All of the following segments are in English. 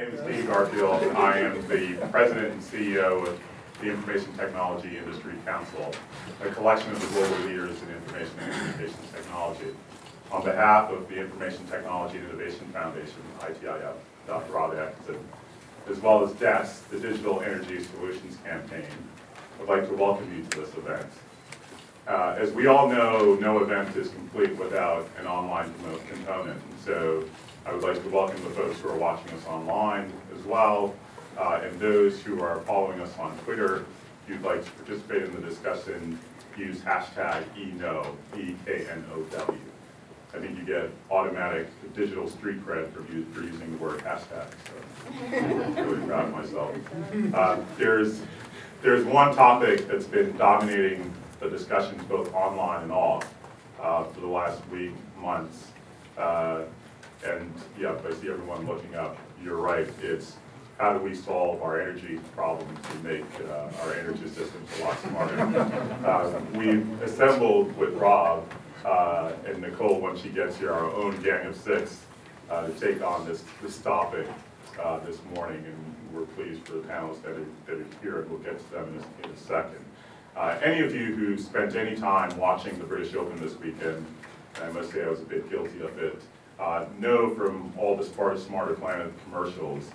name is Dean Garfield. I am the president and CEO of the Information Technology Industry Council, a collection of the global leaders in information and communications technology. On behalf of the Information Technology and Innovation Foundation, ITIF, Dr. Rob Atkinson, as well as DESC, the Digital Energy Solutions Campaign, I'd like to welcome you to this event. Uh, as we all know, no event is complete without an online component. And so I would like to welcome the folks who are watching us online as well, uh, and those who are following us on Twitter. If you'd like to participate in the discussion, use hashtag eKnow, E-K-N-O-W. I think you get automatic digital street cred for, for using the word hashtag. So I'm really proud of myself. Uh, there's, there's one topic that's been dominating the discussions both online and off uh, for the last week, months. Uh, and yeah, I see everyone looking up. You're right. It's how do we solve our energy problems and make uh, our energy systems a lot smarter. uh, we've assembled with Rob uh, and Nicol, when she gets here, our own gang of six uh, to take on this, this topic uh, this morning. And we're pleased for the panelists that are, that are here, and we'll get to them in a, in a second. Uh, any of you who spent any time watching the British Open this weekend, I must say I was a bit guilty of it, uh, know from all the smart Smarter Planet commercials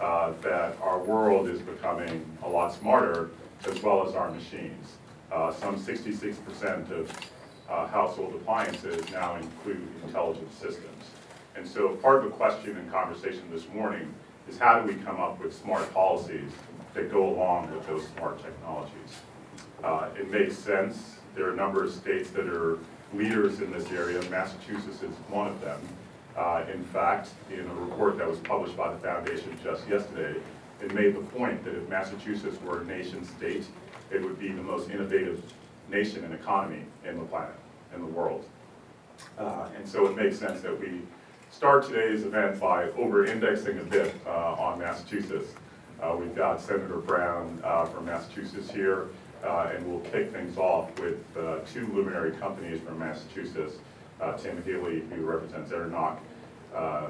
uh, that our world is becoming a lot smarter as well as our machines. Uh, some 66% of uh, household appliances now include intelligent systems. And so part of the question and conversation this morning is how do we come up with smart policies that go along with those smart technologies? Uh, it makes sense. There are a number of states that are leaders in this area. Massachusetts is one of them. Uh, in fact, in a report that was published by the foundation just yesterday, it made the point that if Massachusetts were a nation state, it would be the most innovative nation and economy in the planet, in the world. Uh, and so it makes sense that we start today's event by over-indexing a bit uh, on Massachusetts. Uh, we've got Senator Brown uh, from Massachusetts here, uh, and we'll kick things off with two luminary companies from Massachusetts, uh, Tim Healy, who represents Enernoc, uh,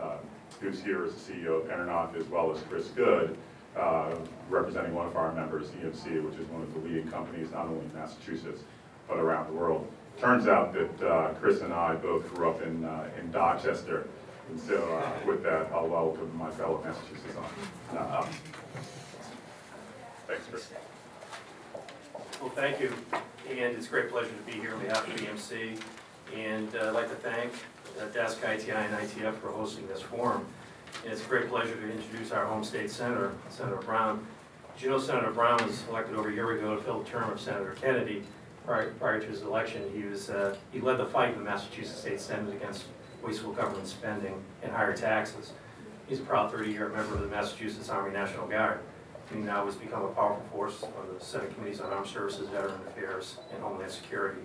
uh, who's here as the CEO of Enernoc, as well as Chris Good, uh, representing one of our members, EMC, which is one of the leading companies not only in Massachusetts, but around the world. Turns out that Chris and I both grew up in, in Dorchester, and so with that, I'll welcome my fellow Massachusetts on. thanks, Chris. Well, thank you, and it's a great pleasure to be here on behalf of EMC. And uh, I'd like to thank uh, DESC, ITI, and ITF for hosting this forum. And it's a great pleasure to introduce our home state senator, Senator Brown. As you know, Senator Brown was elected over a year ago to fill the term of Senator Kennedy. Prior, prior to his election, he was uh, he led the fight in the Massachusetts State Senate against wasteful government spending and higher taxes. He's a proud 30-year member of the Massachusetts Army National Guard. He now has become a powerful force on the Senate Committees on Armed Services, Veteran Affairs, and Homeland Security.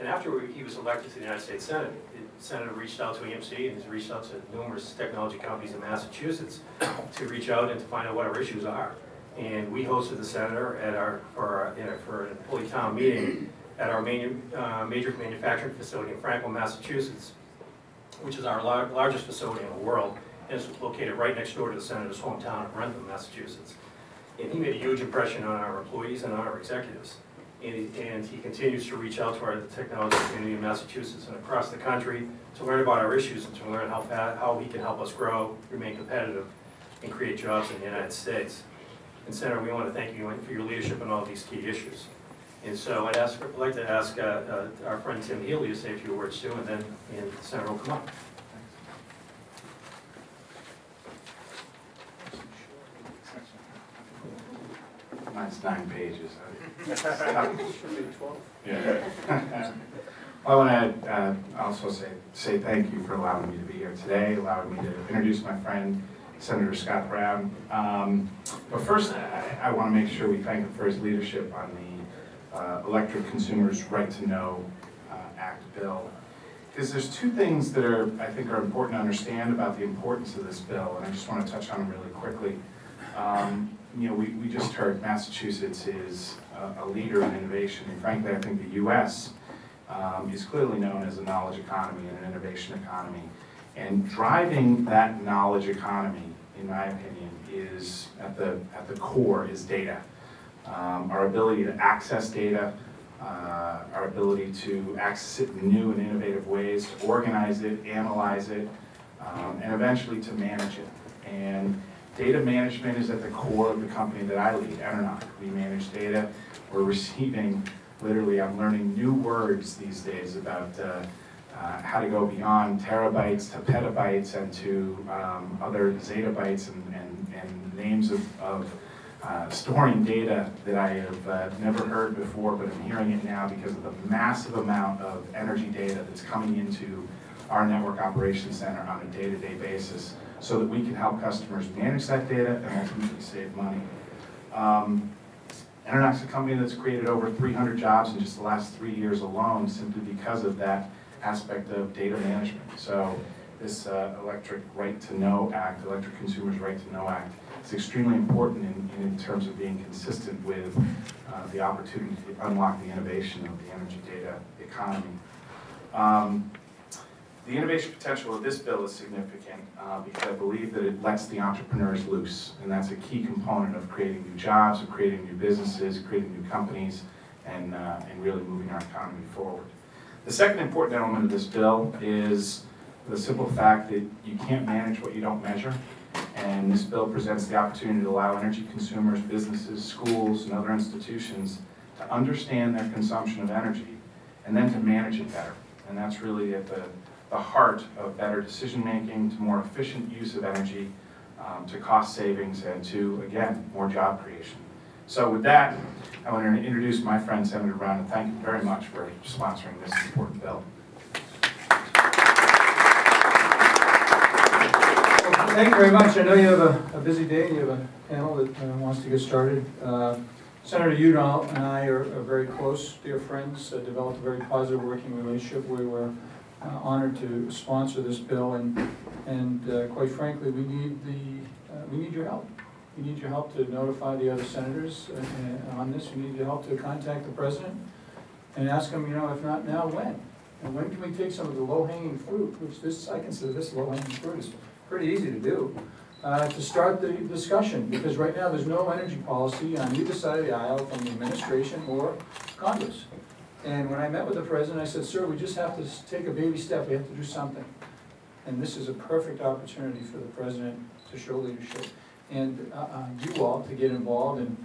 And after he was elected to the United States Senate, the Senator reached out to EMC and has reached out to numerous technology companies in Massachusetts to reach out and to find out what our issues are. And we hosted the senator at our for our, for an employee town meeting at our main, uh, major manufacturing facility in Franklin, Massachusetts, which is our lar largest facility in the world, and it's located right next door to the senator's hometown of Wrentham, Massachusetts. And he made a huge impression on our employees and on our executives. And he, and he continues to reach out to our technology community in Massachusetts and across the country to learn about our issues and to learn how, how he can help us grow, remain competitive, and create jobs in the United States. And Senator, we want to thank you for your leadership on all these key issues. And so I'd, ask, I'd like to ask uh, uh, our friend Tim Healy to say a few words too, and then and Senator will come up. Mine's nine pages. Yeah. I want to uh, also say, say thank you for allowing me to be here today, allowing me to introduce my friend, Senator Scott Brown. Um, but first, I, I want to make sure we thank him for his leadership on the uh, Electric Consumers Right to Know uh, Act bill. Because there's two things that are, I think, are important to understand about the importance of this bill, and I just want to touch on them really quickly. Um, you know, we, we just heard Massachusetts is a, leader in innovation, and frankly, I think the U.S. Um, is clearly known as a knowledge economy and an innovation economy. And driving that knowledge economy in my opinion, is at the, at the core is data. Um, Our ability to access data, uh, our ability to access it in new and innovative ways, to organize it, analyze it, um, and eventually to manage it. And data management is at the core of the company that I lead, Enernoc. We manage data. We're receiving, literally, I'm learning new words these days about uh, uh, how to go beyond terabytes to petabytes and to um, other zettabytes and, and, and names of, of uh, storing data that I have uh, never heard before, but I'm hearing it now because of the massive amount of energy data that's coming into our network operations center on a day-to-day basis so that we can help customers manage that data and ultimately save money. Um, Enernoc's a company that's created over 300 jobs in just the last three years alone simply because of that aspect of data management. So this uh, Electric Right to Know Act, Electric Consumers Right to Know Act, is extremely important in, in terms of being consistent with uh, the opportunity to unlock the innovation of the energy data economy. Um, the innovation potential of this bill is significant uh, because I believe that it lets the entrepreneurs loose, and that's a key component of creating new jobs, of creating new businesses, creating new companies, and, uh, and really moving our economy forward. The second important element of this bill is the simple fact that you can't manage what you don't measure, and this bill presents the opportunity to allow energy consumers, businesses, schools, and other institutions to understand their consumption of energy and then to manage it better. And that's really at the the heart of better decision-making, to more efficient use of energy, um, to cost savings, and to, again, more job creation. So with that, I want to introduce my friend Senator Brown, and thank you very much for sponsoring this important bill. Well, Thank you very much. I know you have a, a busy day, and you have a panel that uh, wants to get started. Uh, Senator Udall and I are, are very close, dear friends, uh, developed a very positive working relationship. We were uh, honored to sponsor this bill, and, and uh, quite frankly, we need the, uh, we need your help. We need your help to notify the other senators uh, uh, on this. We need your help to contact the president and ask him, you know, if not now, when? And when can we take some of the low-hanging fruit, which this, I consider this low-hanging fruit is pretty easy to do, uh, to start the discussion, because right now, there's no energy policy on either side of the aisle from the administration or Congress. And when I met with the president, I said, sir, we just have to take a baby step, we have to do something. And this is a perfect opportunity for the president to show leadership. And uh, uh, you all to get involved in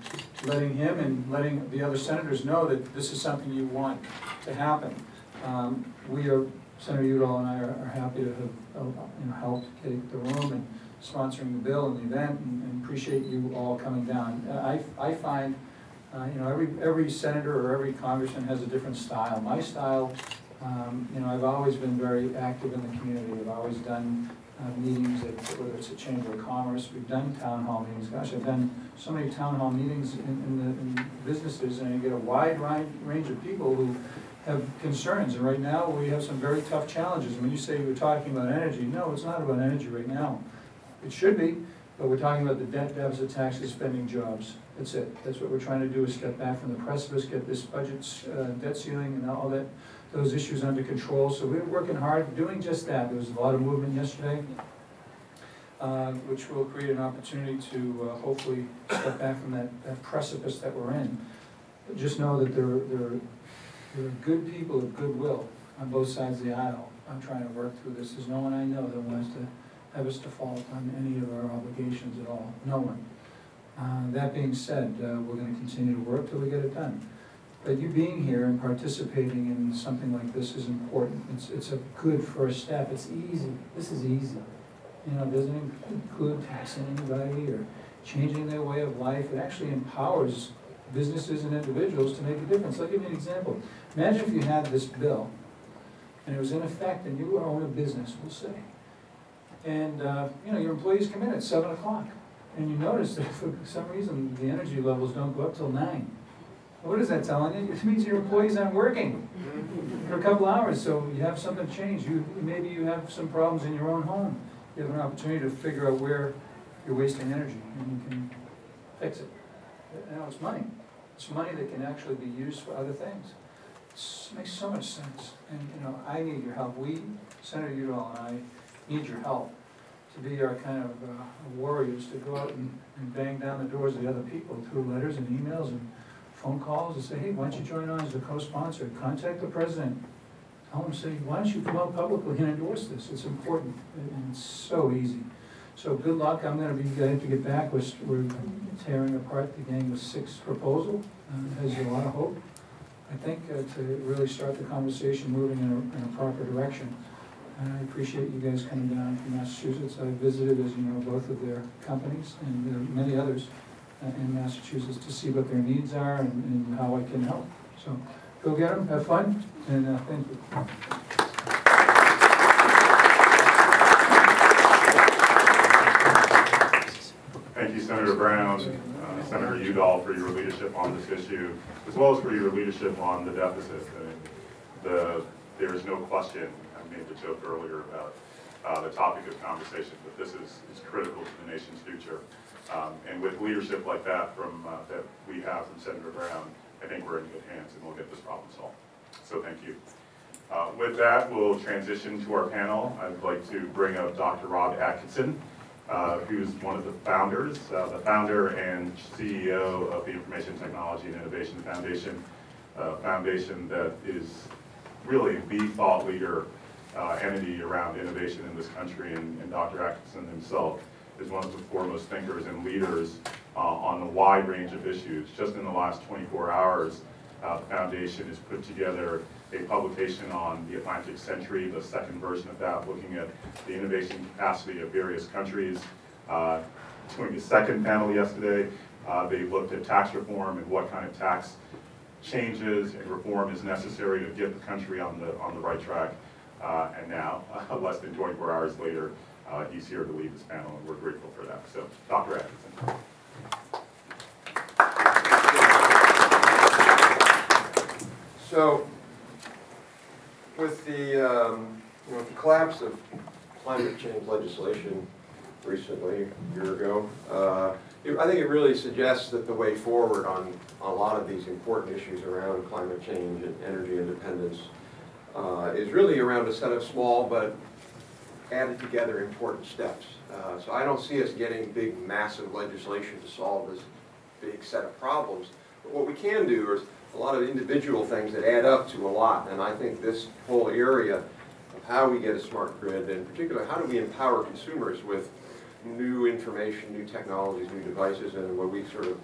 letting him and letting the other senators know that this is something you want to happen. Um, We are, Senator Udall and I are are happy to have, uh, you know, helped take the room and sponsoring the bill and the event, and and appreciate you all coming down. Uh, I, I find, uh, you know, every, every senator or every congressman has a different style. My style, um, you know, I've always been very active in the community. I've always done uh, meetings, at whether it's a Chamber of Commerce, we've done town hall meetings. Gosh, I've done so many town hall meetings in, in the, in businesses, and you get a wide range of people who have concerns. And right now, we have some very tough challenges. And when you say we're talking about energy, no, it's not about energy right now. It should be, but we're talking about the debt deficit, taxes, spending, jobs. That's it. That's what we're trying to do, is step back from the precipice, get this budget, uh, debt ceiling and all that, those issues under control. So we're working hard, doing just that. There was a lot of movement yesterday, uh, which will create an opportunity to uh, hopefully step back from that, that precipice that we're in. But just know that there, there, there are good people of goodwill on both sides of the aisle. I'm trying to work through this. There's no one I know that wants to have us default on any of our obligations at all, no one. Uh, That being said, uh, we're gonna continue to work till we get it done. But you being here and participating in something like this is important. It's, it's a good first step. It's easy. This is easy. You know, it doesn't include taxing anybody or changing their way of life. It actually empowers businesses and individuals to make a difference. I'll give you an example. Imagine if you had this bill and it was in effect and you own a business, we'll say. And, uh, you know, your employees come in at seven o'clock, and you notice that for some reason, the energy levels don't go up till nine. What is that telling you? It means your employees aren't working for a couple hours, so you have something to change. You, maybe you have some problems in your own home. You have an opportunity to figure out where you're wasting energy, and you can fix it. Know, it's money. It's money that can actually be used for other things. It makes so much sense, and, you know, I need your help. We, Senator Udall and I, need your help to be our kind of uh, warriors, to go out and and bang down the doors of the other people through letters and emails and phone calls and say, hey, why don't you join on as a co-sponsor? Contact the president. Tell him, say, why don't you come out publicly and endorse this? It's important and it's so easy. So good luck. I'm gonna be, I have to get back. We're, we're tearing apart the gang with six proposal. Uh, Has a lot of hope, I think, uh, to really start the conversation moving in a, in a proper direction. And I appreciate you guys coming down from Massachusetts. I visited, as you know, both of their companies and there are many others uh, in Massachusetts to see what their needs are and, and how I can help. So go get them, have fun, and uh, thank you. Thank you, Senator Brown, uh, Senator Udall, for your leadership on this issue, as well as for your leadership on the deficit. Uh, The, there is no question, I made the joke earlier about uh, the topic of conversation, but this is, is critical to the nation's future. Um, And with leadership like that from, uh, that we have from Senator Brown, I think we're in good hands and we'll get this problem solved. So thank you. Uh, With that, we'll transition to our panel. I'd like to bring up Dr. Rob Atkinson, uh, who's one of the founders, uh, the founder and CEO of the Information Technology and Innovation Foundation, a foundation that is really the thought leader uh, entity around innovation in this country, and and Dr. Atkinson himself is one of the foremost thinkers and leaders uh, on a wide range of issues. Just in the last 24 hours, uh, the foundation has put together a publication on the Atlantic Century, the second version of that, looking at the innovation capacity of various countries. Uh, Doing a second panel yesterday, uh, they looked at tax reform and what kind of tax changes and reform is necessary to get the country on the, on the right track. Uh, And now, less than 24 hours later, uh, he's here to lead this panel, and we're grateful for that. So, Dr. Atkinson. So, with the, um, you know, with the collapse of climate change legislation recently, a year ago, uh, I think it really suggests that the way forward on a lot of these important issues around climate change and energy independence uh, is really around a set of small but added together important steps. Uh, So I don't see us getting big, massive legislation to solve this big set of problems. But what we can do is a lot of individual things that add up to a lot. And I think this whole area of how we get a smart grid, and in particular, how do we empower consumers with new information, new technologies, new devices, and what we sort of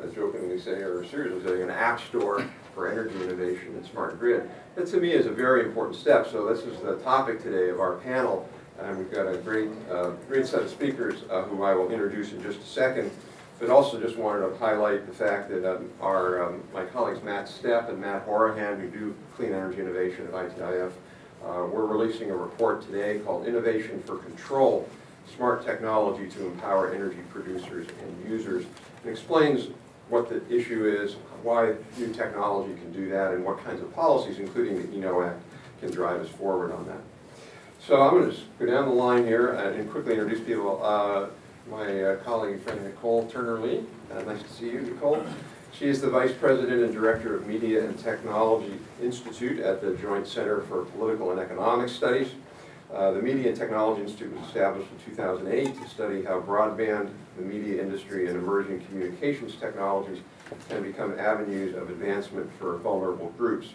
uh, jokingly say, or seriously say, an app store for energy innovation and smart grid. That to me is a very important step. So this is the topic today of our panel. And we've got a great, uh, great set of speakers uh, who I will introduce in just a second. But also just wanted to highlight the fact that um, our, um, my colleagues Matt Stepp and Matt Hourihan, who do clean energy innovation at ITIF, uh, we're releasing a report today called Innovation for Control, Smart Technology to Empower Energy Producers and Users. It explains what the issue is, why new technology can do that, and what kinds of policies, including the eKnow Act, can drive us forward on that. So I'm going to just go down the line here uh, and quickly introduce people. Uh, My uh, colleague and friend Nicol Turner-Lee, uh, nice to see you, Nicol. She is the Vice President and Director of Media and Technology Institute at the Joint Center for Political and Economic Studies. Uh, The Media and Technology Institute was established in 2008 to study how broadband, the media industry, and emerging communications technologies can become avenues of advancement for vulnerable groups.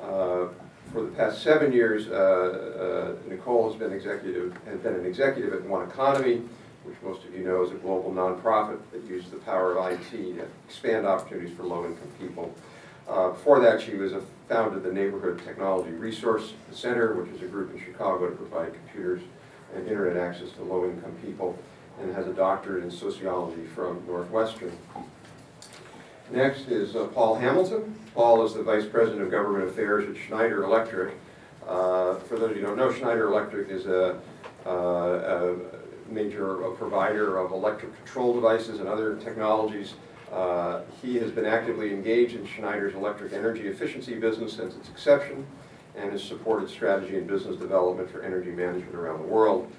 Uh, For the past seven years, uh, uh, Nicol has been executive, has been an executive at One Economy, which most of you know is a global nonprofit that uses the power of IT to expand opportunities for low-income people. Uh, Before that, she was a founder of the Neighborhood Technology Resource Center, which is a group in Chicago to provide computers and internet access to low-income people, and has a doctorate in sociology from Northwestern. Next is uh, Paul Hamilton. Paul is the Vice President of Government Affairs at Schneider Electric. Uh, For those of you who don't know, Schneider Electric is a uh, a major provider of electric control devices and other technologies. Uh, He has been actively engaged in Schneider's electric energy efficiency business since its inception and has supported strategy and business development for energy management around the world.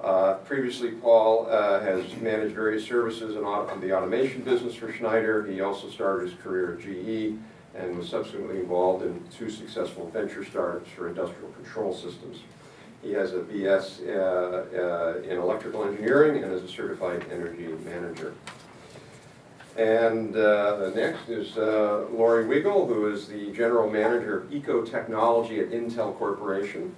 Uh, Previously, Paul uh, has managed various services in on the automation business for Schneider. He also started his career at GE and was subsequently involved in two successful venture startups for industrial control systems. He has a BS uh, uh, in electrical engineering and is a certified energy manager. And uh, next is uh, Lorie Wigle, who is the general manager of eco-technology at Intel Corporation.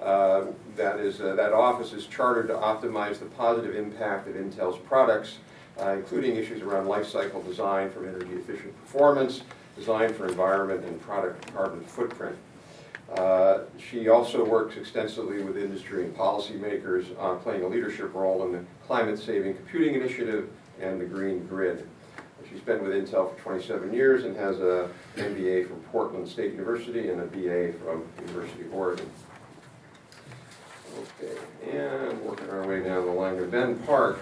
Uh, That is, uh, that office is chartered to optimize the positive impact of Intel's products, uh, including issues around life cycle design from energy efficient performance, design for environment and product carbon footprint. Uh, She also works extensively with industry and policymakers, playing a leadership role in the Climate Savers Computing Initiative and the Green Grid. She's been with Intel for 27 years and has a- an MBA from Portland State University and a BA from University of Oregon. Okay, and working our way down the line to Ben Park.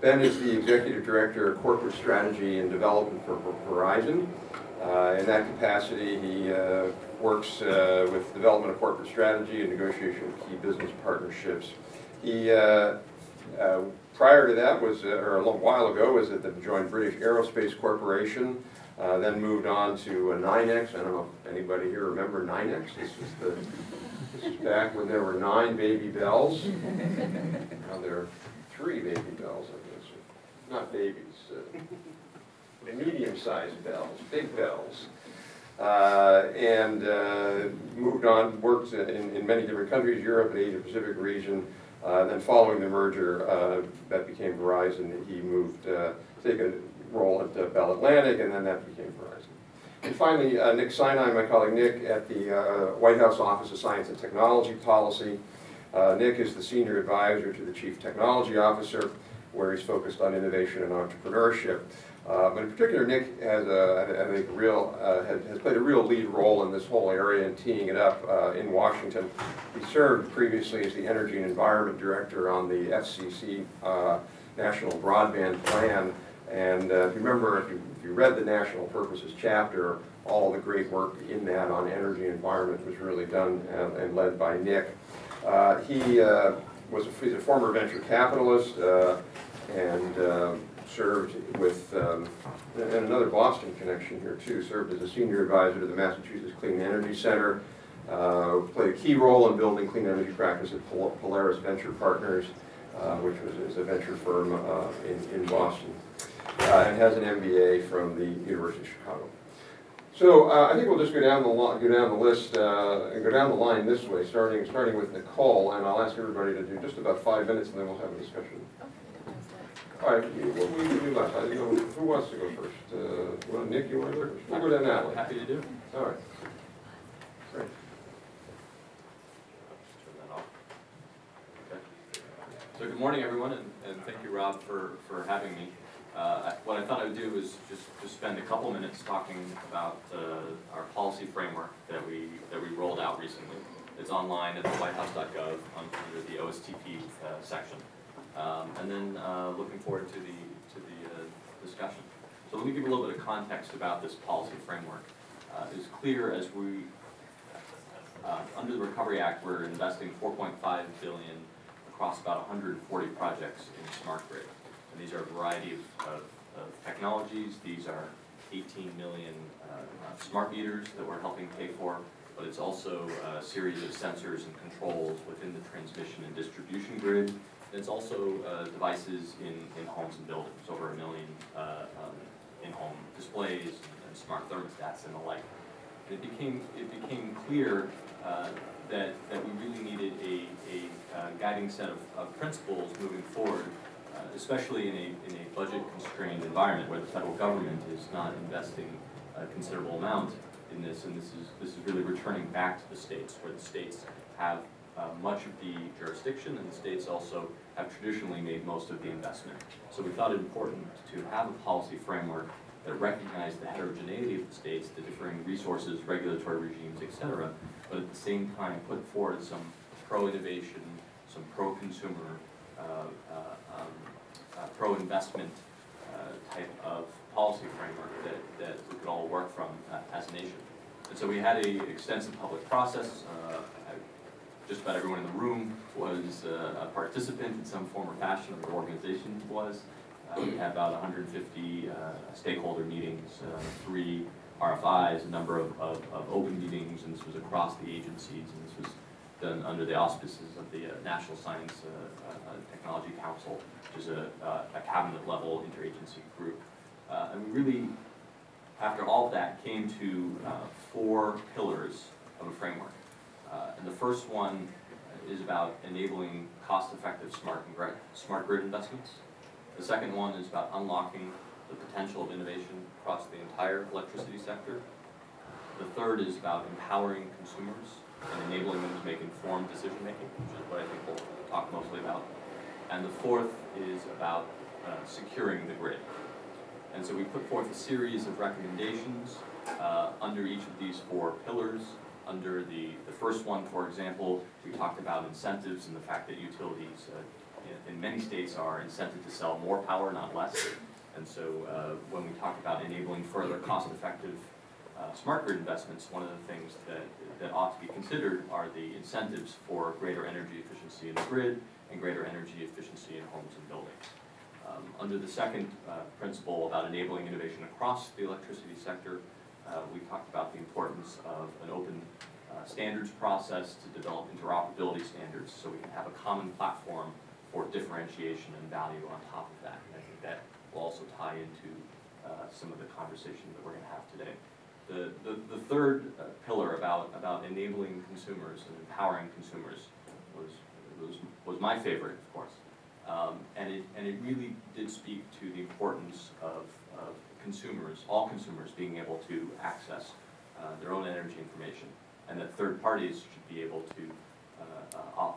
Ben is the Executive Director of Corporate Strategy and Development for Verizon. Uh, In that capacity, he uh, works uh, with development of corporate strategy and negotiation of key business partnerships. He, uh, uh, prior to that was, uh, or a little while ago, was at the joined British Aerospace Corporation, uh, then moved on to uh, NYNEX. I don't know if anybody here remember NYNEX? This was the, this is back when there were nine baby bells. Now there are three baby bells, I guess. Not babies, uh, medium-sized bells, big bells. Uh, And uh, moved on, worked in, in many different countries, Europe and Asia Pacific region. Uh, Then following the merger, uh, that became Verizon, he moved, uh, take a role at uh, Bell Atlantic, and then that became Verizon. And finally, uh, Nick Sinai, my colleague Nick, at the uh, White House Office of Science and Technology Policy. Uh, Nick is the senior advisor to the Chief Technology Officer, where he's focused on innovation and entrepreneurship. Uh, But in particular, Nick has a, I think, real, uh, has has played a real lead role in this whole area and teeing it up uh, in Washington. He served previously as the Energy and Environment Director on the FCC uh, National Broadband Plan. And uh, if you remember, if you, if you read the National Purposes chapter, all the great work in that on energy and environment was really done and and led by Nick. Uh, He uh, was, a- he's a former venture capitalist uh, and uh, served with, um, and another Boston connection here too, served as a senior advisor to the Massachusetts Clean Energy Center, uh, played a key role in building clean energy practice at Pol- Polaris Venture Partners, uh, which was is a venture firm uh, in in Boston, uh, and has an MBA from the University of Chicago. So uh, I think we'll just go down the, go down the list, uh, and go down the line this way, starting, starting with Nicol, and I'll ask everybody to do just about five minutes, and then we'll have a discussion. All right, you- what we do last, I- you know, who wants to go first? Uh, you want- Nick, you want to go first? We'll go down that way. Happy to do. All right. Great. Turn that off. Okay. So good morning, everyone, and, and thank you, Rob, for, for having me. Uh, What I thought I would do is just, just spend a couple minutes talking about uh, our policy framework that we, that we rolled out recently. It's online at whitehouse.gov under the OSTP uh, section. Um, And then uh, looking forward to the, to the uh, discussion. So let me give a little bit of context about this policy framework. Uh, It's clear as we uh, Under the Recovery Act, we're investing four point five billion across about hundred and forty projects in smart grid. And these are a variety of, of, of technologies, these are eighteen million, uh, uh, smart meters that we're helping pay for, but it's also a series of sensors and controls within the transmission and distribution grid. It's also, uh, devices in, in homes and buildings, over a million, uh, um, in-home displays and smart thermostats and the like. It became, it became clear uh, that, that we really needed a, a uh, guiding set of, of principles moving forward, uh, especially in a, in a budget-constrained environment where the federal government is not investing a considerable amount in this, and this is, this is really returning back to the states, where the states have uh, much of the jurisdiction, and the states also have traditionally made most of the investment. So we thought it important to have a policy framework that recognized the heterogeneity of the states, the differing resources, regulatory regimes, et cetera, but at the same time put forward some pro-innovation, some pro-consumer, uh, uh, um, uh, pro-investment uh, type of policy framework that, that we could all work from as a nation. And so we had a extensive public process. Just about everyone in the room was uh, a participant in some form or fashion, or the organization was. Uh, We had about 150 uh, stakeholder meetings, uh, three RFIs, a number of, of, of open meetings, and this was across the agencies, and this was done under the auspices of the uh, National Science Technology Council, which is a, a cabinet-level interagency group. And we really, after all of that, came to four pillars of a framework. Uh, And the first one is about enabling cost-effective smart grid, smart grid investments. The second one is about unlocking the potential of innovation across the entire electricity sector. The third is about empowering consumers and enabling them to make informed decision-making, which is what I think we'll talk mostly about. And the fourth is about uh, securing the grid. And so we put forth a series of recommendations uh, under each of these four pillars. Under the, the first one, for example, we talked about incentives and the fact that utilities uh, in, in many states are incented to sell more power, not less. And so uh, when we talk about enabling further cost-effective uh, smart grid investments, one of the things that, that ought to be considered are the incentives for greater energy efficiency in the grid and greater energy efficiency in homes and buildings. Um, Under the second uh, principle about enabling innovation across the electricity sector, uh, we talked about the importance of an open standards process to develop interoperability standards so we can have a common platform for differentiation and value on top of that. And I think that will also tie into uh, some of the conversation that we're going to have today. The, the, the third uh, pillar about, about enabling consumers and empowering consumers was, was, was my favorite, of course. Um, and it, and it really did speak to the importance of, of consumers, all consumers being able to access uh, their own energy information. And that third parties should be able to uh, uh,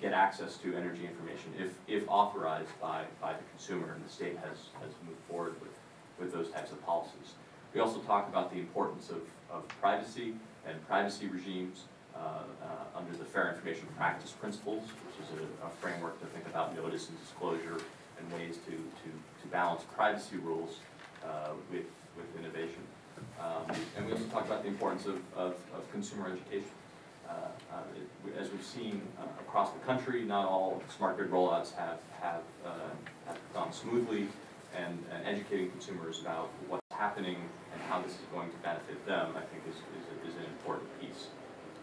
get access to energy information if, if authorized by, by the consumer. And the state has, has moved forward with, with those types of policies. We also talk about the importance of, of privacy and privacy regimes uh, uh, under the Fair Information Practice Principles, which is a, a framework to think about notice and disclosure and ways to, to, to balance privacy rules uh, with, with innovation. Um, and we also talked about the importance of, of, of consumer education. Uh, uh, it- As we've seen uh, across the country, not all smart grid rollouts have, have, uh, have gone smoothly, and, and educating consumers about what's happening and how this is going to benefit them, I think is, is, is an important piece.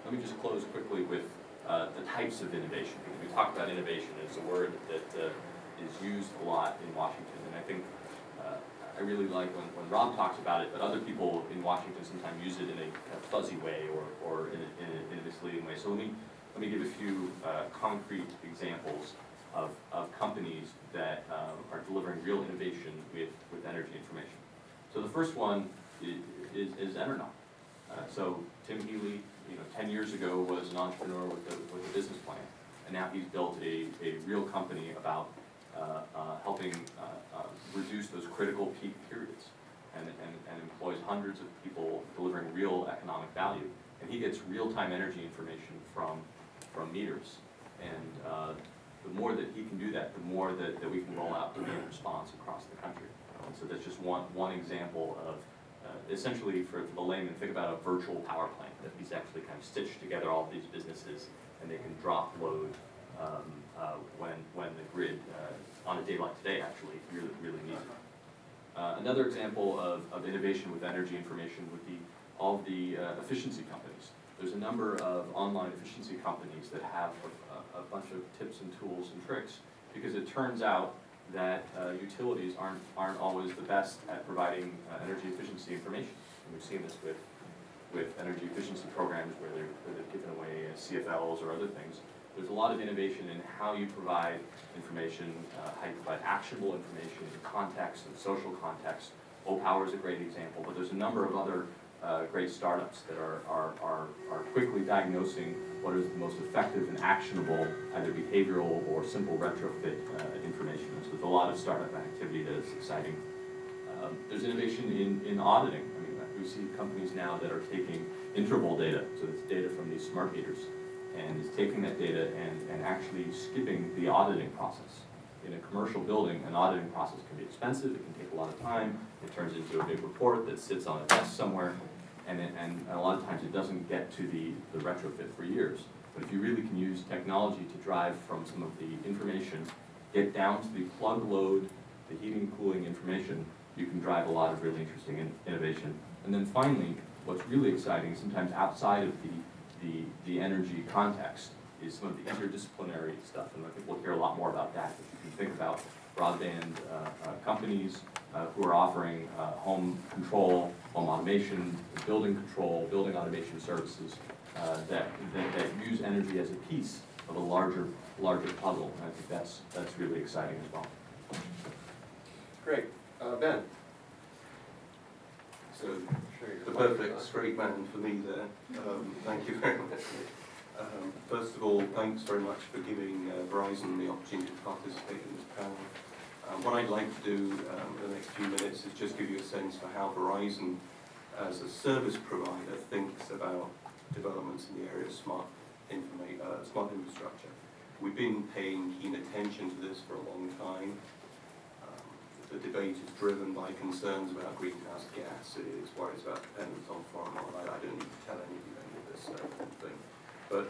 Let me just close quickly with uh, the types of innovation, we talked about innovation as a word that uh, is used a lot in Washington, and I think I really like when, when Rob talks about it, but other people in Washington sometimes use it in a kind of fuzzy way or, or in a, in a, in a misleading way. So let me, let me give a few uh, concrete examples of, of companies that um, are delivering real innovation with, with energy information. So the first one is, is Enernoc. Uh, so Tim Healy, you know, ten years ago was an entrepreneur with a, with a business plan, and now he's built a, a real company about helping uh, uh, reduce those critical peak periods, and, and, and employs hundreds of people delivering real economic value. And he gets real-time energy information from, from meters. And uh, the more that he can do that, the more that, that we can roll out demand response across the country. And so that's just one, one example of, uh, essentially for, for the layman, think about a virtual power plant, that he's actually kind of stitched together all of these businesses, and they can drop load um, uh, when, when the grid, uh, on a day like today, actually, really, really needs it. Uh, Another example of, of innovation with energy information would be all the uh, efficiency companies. There's a number of online efficiency companies that have a, a bunch of tips and tools and tricks, because it turns out that uh, utilities aren't, aren't always the best at providing uh, energy efficiency information. And we've seen this with, with energy efficiency programs where they're, where they've given away CFLs or other things. There's a lot of innovation in how you provide information, uh, how you provide actionable information in context and social context. OPower is a great example, but there's a number of other uh, great startups that are, are, are, are quickly diagnosing what is the most effective and actionable, either behavioral or simple retrofit uh, information. So there's a lot of startup activity that is exciting. Um, There's innovation in, in auditing. I mean, we see companies now that are taking interval data, so it's data from these smart meters, and is taking that data and, and actually skipping the auditing process. In a commercial building, an auditing process can be expensive, it can take a lot of time, it turns into a big report that sits on a desk somewhere, and, it- and a lot of times it doesn't get to the, the retrofit for years. But if you really can use technology to drive from some of the information, get down to the plug load, the heating, cooling information, you can drive a lot of really interesting in- innovation. And then finally, what's really exciting, sometimes outside of the, the, the energy context, is some of the interdisciplinary stuff, and I think we'll hear a lot more about that. If you think about broadband uh, uh, companies uh, who are offering uh, home control, home automation, building control, building automation services uh, that, that, that use energy as a piece of a larger, larger puzzle. And I think that's, that's really exciting as well. Great. Uh, Ben? So, the perfect straight man for me there. Um, thank you very much. Um, first of all, thanks very much for giving uh, Verizon the opportunity to participate in this panel. Um, what I'd like to do um, in the next few minutes is just give you a sense for how Verizon, as a service provider, thinks about developments in the area of smart, uh, smart infrastructure. We've been paying keen attention to this for a long time. The debate is driven by concerns about greenhouse gases, worries about dependence on foreign oil. I I don't need to tell any of you any of this uh, thing. But,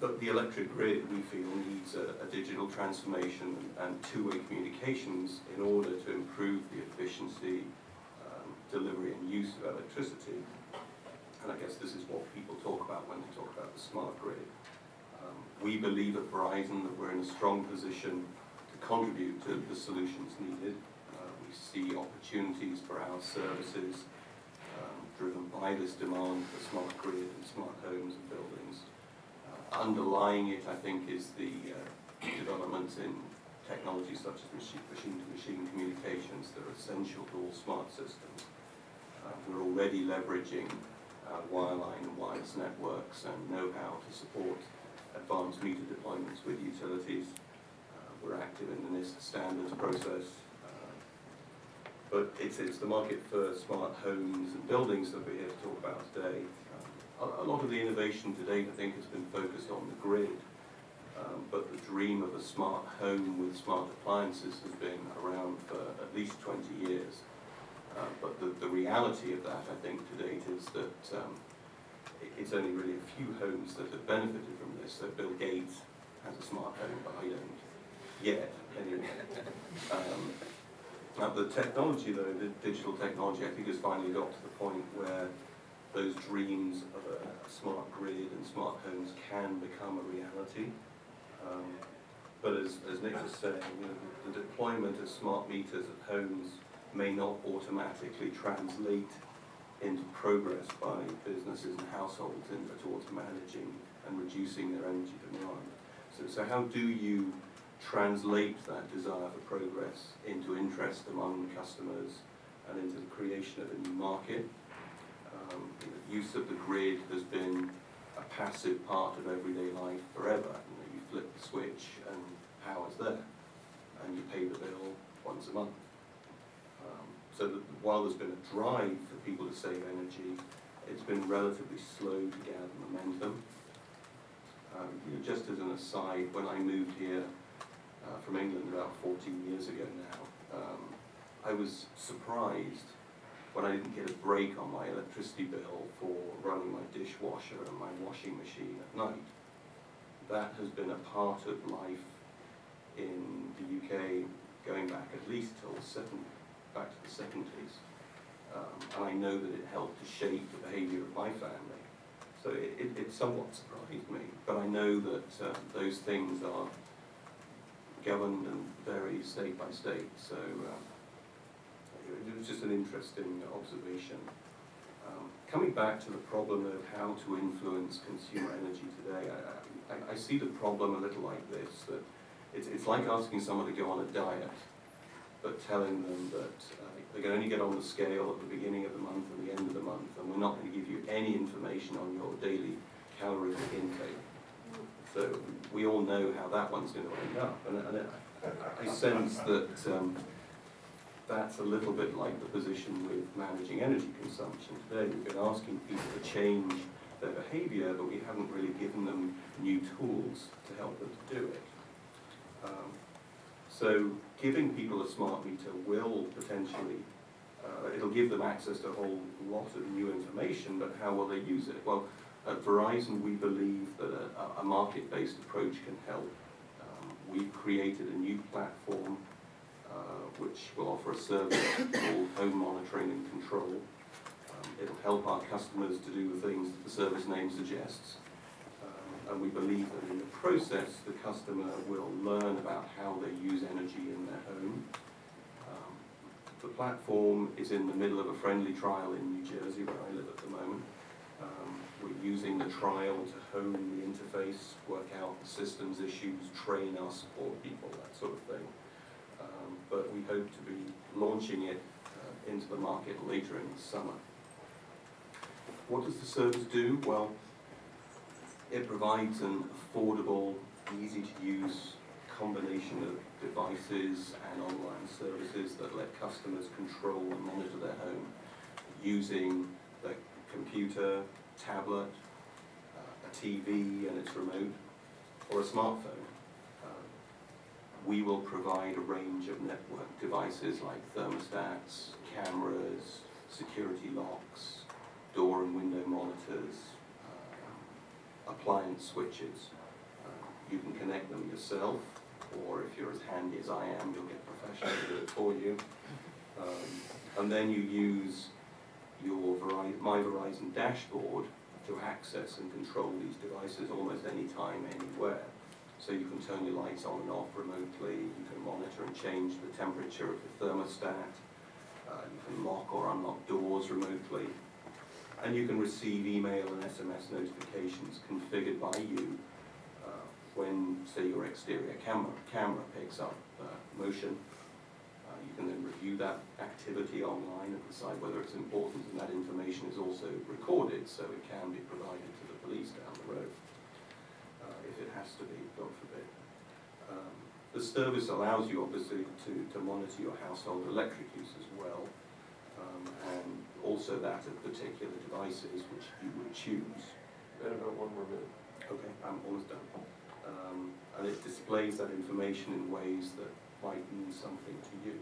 but the electric grid, we feel, needs a, a digital transformation and two-way communications in order to improve the efficiency, um, delivery and use of electricity. And I guess this is what people talk about when they talk about the smart grid. Um, We believe at Verizon that we're in a strong position contribute to the solutions needed. Uh, We see opportunities for our services um, driven by this demand for smart grid and smart homes and buildings. Uh, Underlying it, I think, is the uh, development in technologies such as machine- machine-to-machine communications that are essential to all smart systems. Uh, We're already leveraging uh, wireline and wireless networks and know-how to support advanced meter deployments with utilities. We're active in the NIST standards process. uh, But it's, it's the market for smart homes and buildings that we're here to talk about today. Um, A, a lot of the innovation to date, I think, has been focused on the grid. Um, But the dream of a smart home with smart appliances has been around for at least twenty years. Uh, But the, the reality of that, I think, to date is that um, it- it's only really a few homes that have benefited from this. So Bill Gates has a smart home, but I don't yet. Um, Now, the technology, though, the digital technology, I think has finally got to the point where those dreams of a, smart grid and smart homes can become a reality. Um, But as, as Nick was saying, you know, the deployment of smart meters at homes may not automatically translate into progress by businesses and households in towards managing and reducing their energy demand. So, so how do you translate that desire for progress into interest among customers and into the creation of a new market? Um, use of the grid has been a passive part of everyday life forever. You, know, you flip the switch and power's there, and you pay the bill once a month. Um, so that while there's been a drive for people to save energy, it's been relatively slow to gather momentum. Um, you know, just as an aside, when I moved here uh, from England about 14 years ago now, um, I was surprised when I didn't get a break on my electricity bill for running my dishwasher and my washing machine at night. That has been a part of life in the UK going back at least till seven, back to the seventies. Um, and I know that it helped to shape the behaviour of my family. So it, it, it somewhat surprised me, but I know that uh, those things are governed and vary state by state. So uh, it was just an interesting observation. Um, coming back to the problem of how to influence consumer energy today, I, I, I see the problem a little like this, that it's, it's like asking someone to go on a diet, but telling them that uh, they can only get on the scale at the beginning of the month and the end of the month, and we're not going to give you any information on your daily calorie intake. We all know how that one's going to end up, and, and I, I sense that um, that's a little bit like the position with managing energy consumption today. We've been asking people to change their behaviour, but we haven't really given them new tools to help them to do it. Um, so giving people a smart meter will potentially, uh, it'll give them access to a whole lot of new information, but how will they use it? Well, at Verizon, we believe that a, a market-based approach can help. Um, we've created a new platform uh, which will offer a service called home monitoring and control. Um, it'll help our customers to do the things that the service name suggests. Um, and we believe that in the process, the customer will learn about how they use energy in their home. Um, The platform is in the middle of a friendly trial in New Jersey, where I live at the moment. Um, We're using the trial to hone the interface, work out the systems issues, train our support people, that sort of thing. Um, But we hope to be launching it uh, into the market later in the summer. What does the service do? Well, it provides an affordable, easy-to-use combination of devices and online services that let customers control and monitor their home using computer, tablet, uh, a TV and its remote, or a smartphone. Uh, We will provide a range of network devices like thermostats, cameras, security locks, door and window monitors, um, appliance switches. Uh, You can connect them yourself, or if you're as handy as I am, you'll get professionals to do it for you. Um, And then you use your My Verizon dashboard to access and control these devices almost anytime, anywhere. So you can turn your lights on and off remotely, you can monitor and change the temperature of the thermostat, uh, you can lock or unlock doors remotely, and you can receive email and SMS notifications configured by you uh, when, say, your exterior camera, camera picks up uh, motion. You can then review that activity online and decide whether it's important, and that information is also recorded, so it can be provided to the police down the road, uh, if it has to be, God forbid. Um, The service allows you, obviously, to, to monitor your household electric use as well, um, and also that of particular devices which you would choose. And about one more minute. Okay, I'm almost done. Um, and it displays that information in ways that might mean something to you.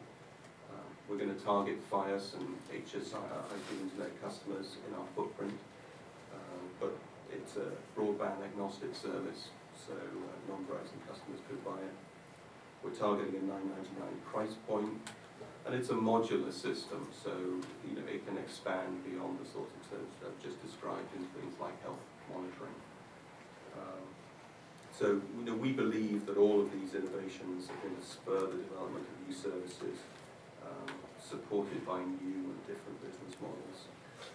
We're gonna target FIOS and HSI, uh, IP Internet customers in our footprint, um, but it's a broadband agnostic service, so uh, non-Verizon customers could buy it. We're targeting a nine ninety-nine price point, and it's a modular system, so, you know, it can expand beyond the sorts of terms that I've just described into things like health monitoring. Um, So, you know, we believe that all of these innovations are going to spur the development of new services, um, supported by new and different business models.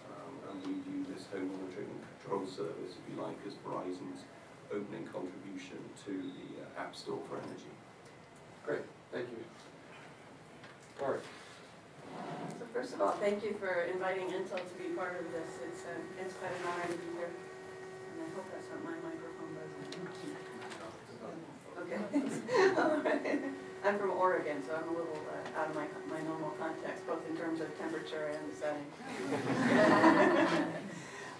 Um, And we view this home monitoring and control service, if you like, as Verizon's opening contribution to the uh, App Store for energy. Great, thank you. All right. So first of all, thank you for inviting Intel to be part of this. It's, uh, it's quite an honor to be here. And I hope that's not my microphone buzzing. Okay. All right. I'm from Oregon, so I'm a little uh, out of my, my normal context, both in terms of temperature and setting.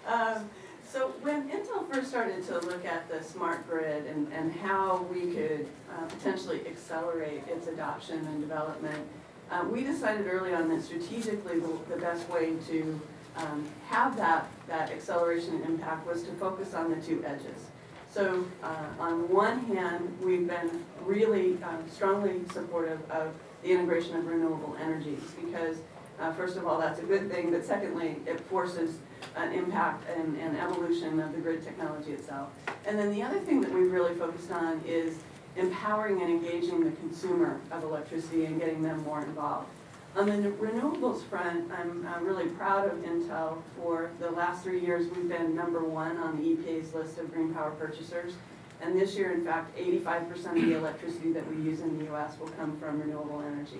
Um, So when Intel first started to look at the smart grid and, and how we could uh, potentially accelerate its adoption and development, uh, we decided early on that strategically the, the best way to um, have that, that acceleration and impact was to focus on the two edges. So uh, on one hand, we've been really um, strongly supportive of the integration of renewable energies because uh, first of all, that's a good thing, but secondly, it forces an impact and, and evolution of the grid technology itself. And then the other thing that we've really focused on is empowering and engaging the consumer of electricity and getting them more involved. On the renewables front, I'm uh, really proud of Intel. For the last three years, we've been number one on the EPA's list of green power purchasers. And this year, in fact, 85% of the electricity that we use in the US will come from renewable energy.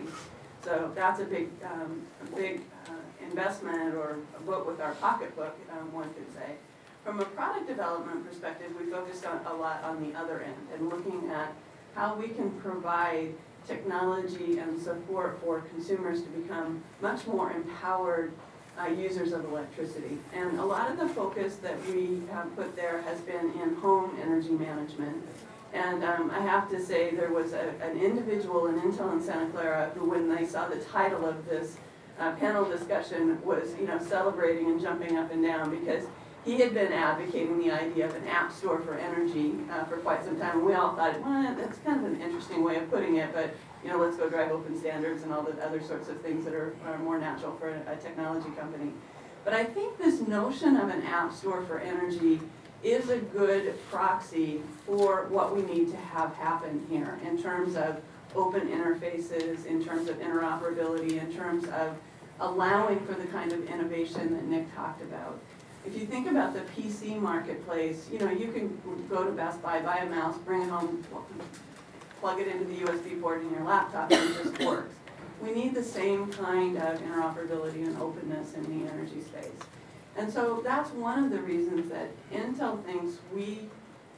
So that's a big, um, a big uh, investment or a vote with our pocketbook, um, one could say. From a product development perspective, we focused on, a lot on the other end and looking at how we can provide technology and support for consumers to become much more empowered uh, users of electricity. And a lot of the focus that we have put there has been in home energy management. And um, I have to say, there was a, an individual in Intel in Santa Clara who, when they saw the title of this uh, panel discussion, was you know celebrating and jumping up and down because he had been advocating the idea of an app store for energy uh, for quite some time. And we all thought, well, that's kind of an interesting way of putting it, but you know, let's go drive open standards and all the other sorts of things that are, are more natural for a, a technology company. But I think this notion of an app store for energy is a good proxy for what we need to have happen here in terms of open interfaces, in terms of interoperability, in terms of allowing for the kind of innovation that Nick talked about. If you think about the PC marketplace, you know, you can go to Best Buy, buy a mouse, bring it home, plug it into the USB port in your laptop, and it just works. We need the same kind of interoperability and openness in the energy space. And so that's one of the reasons that Intel thinks we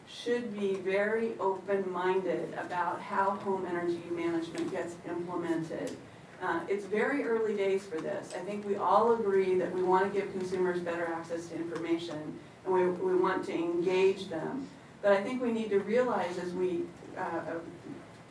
should be very open-minded about how home energy management gets implemented. Uh, it's very early days for this. I think we all agree that we want to give consumers better access to information and we, we want to engage them. But I think we need to realize as we uh, uh,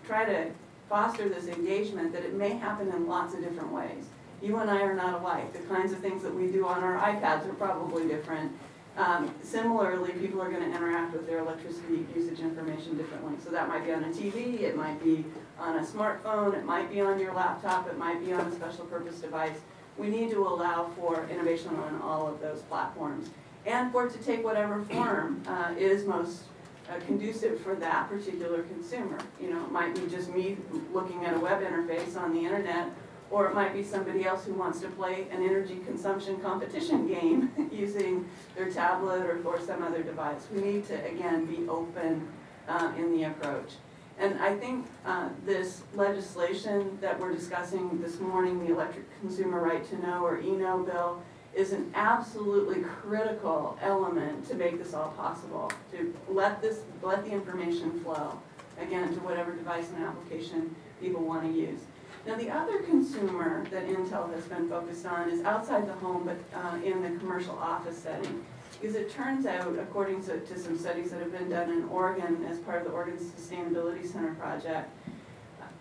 try to foster this engagement that it may happen in lots of different ways. You and I are not alike. The kinds of things that we do on our iPads are probably different. Um, similarly, people are going to interact with their electricity usage information differently. So that might be on a TV, it might be on a smartphone, it might be on your laptop, it might be on a special purpose device. We need to allow for innovation on all of those platforms and for it to take whatever form uh, is most uh, conducive for that particular consumer. You know, it might be just me looking at a web interface on the internet, or it might be somebody else who wants to play an energy consumption competition game using their tablet or, some other device. We need to, again, be open uh, in the approach. And I think uh, this legislation that we're discussing this morning, the Electric Consumer Right to Know or E-Know bill, is an absolutely critical element to make this all possible, to let this, let the information flow, again, to whatever device and application people want to use. Now, the other consumer that Intel has been focused on is outside the home, but uh, in the commercial office setting. Because it turns out, according to, to some studies that have been done in Oregon as part of the Oregon Sustainability Center project,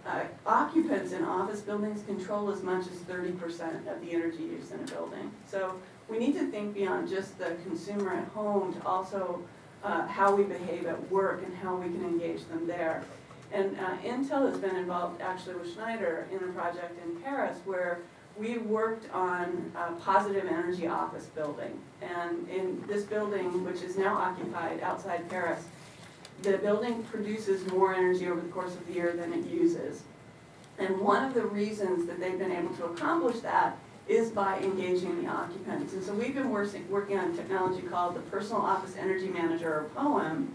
uh, occupants in office buildings control as much as thirty percent of the energy use in a building. So we need to think beyond just the consumer at home to also uh, how we behave at work and how we can engage them there. And uh, Intel has been involved actually with Schneider in a project in Paris where we worked on a positive energy office building. And in this building, which is now occupied outside Paris, the building produces more energy over the course of the year than it uses. And one of the reasons that they've been able to accomplish that is by engaging the occupants. And so we've been working, on technology called the Personal Office Energy Manager, or POEM,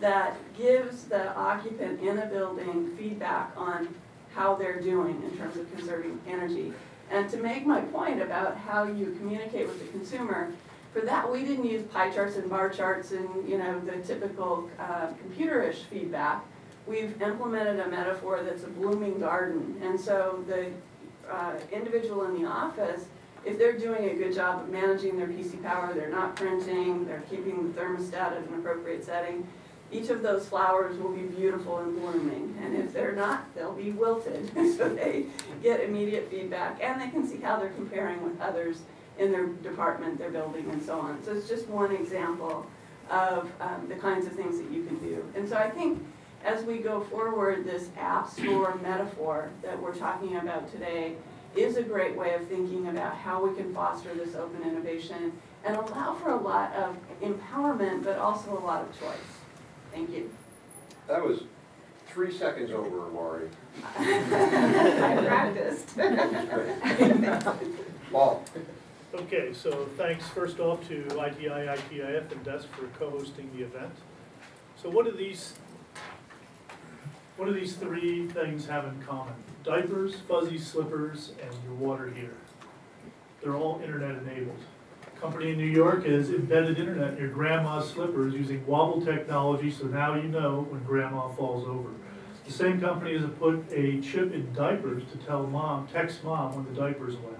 that gives the occupant in a building feedback on how they're doing in terms of conserving energy. And to make my point about how you communicate with the consumer, for that, we didn't use pie charts and bar charts and, you know, the typical uh, computerish feedback. We've implemented a metaphor that's a blooming garden. And so the uh, individual in the office, if they're doing a good job of managing their PC power, they're not printing, they're keeping the thermostat at an appropriate setting, each of those flowers will be beautiful and blooming. And if they're not, they'll be wilted. so they get immediate feedback and they can see how they're comparing with others in their department, their building, and so on. So it's just one example of um, the kinds of things that you can do. And so I think as we go forward, this app store metaphor that we're talking about today is a great way of thinking about how we can foster this open innovation and allow for a lot of empowerment, but also a lot of choice. Thank you. That was three seconds over, Lorie. I practiced. Paul? Okay, so thanks first off to ITI, ITIF, and DESC for co-hosting the event. So what do these, what do these three things have in common? Diapers, fuzzy slippers, and your water heater. They're all internet enabled. Company in New York has embedded internet in your grandma's slippers using wobble technology, so now you know when grandma falls over. The same company has put a chip in diapers to tell mom, text mom when the diaper's wet.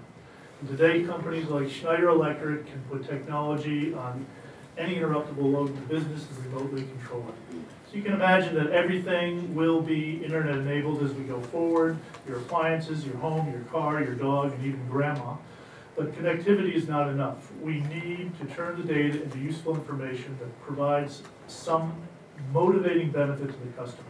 And today, companies like Schneider Electric can put technology on any interruptible load in the business and remotely control it. So you can imagine that everything will be internet enabled as we go forward, your appliances, your home, your car, your dog, and even grandma. But connectivity is not enough. We need to turn the data into useful information that provides some motivating benefit to the customer.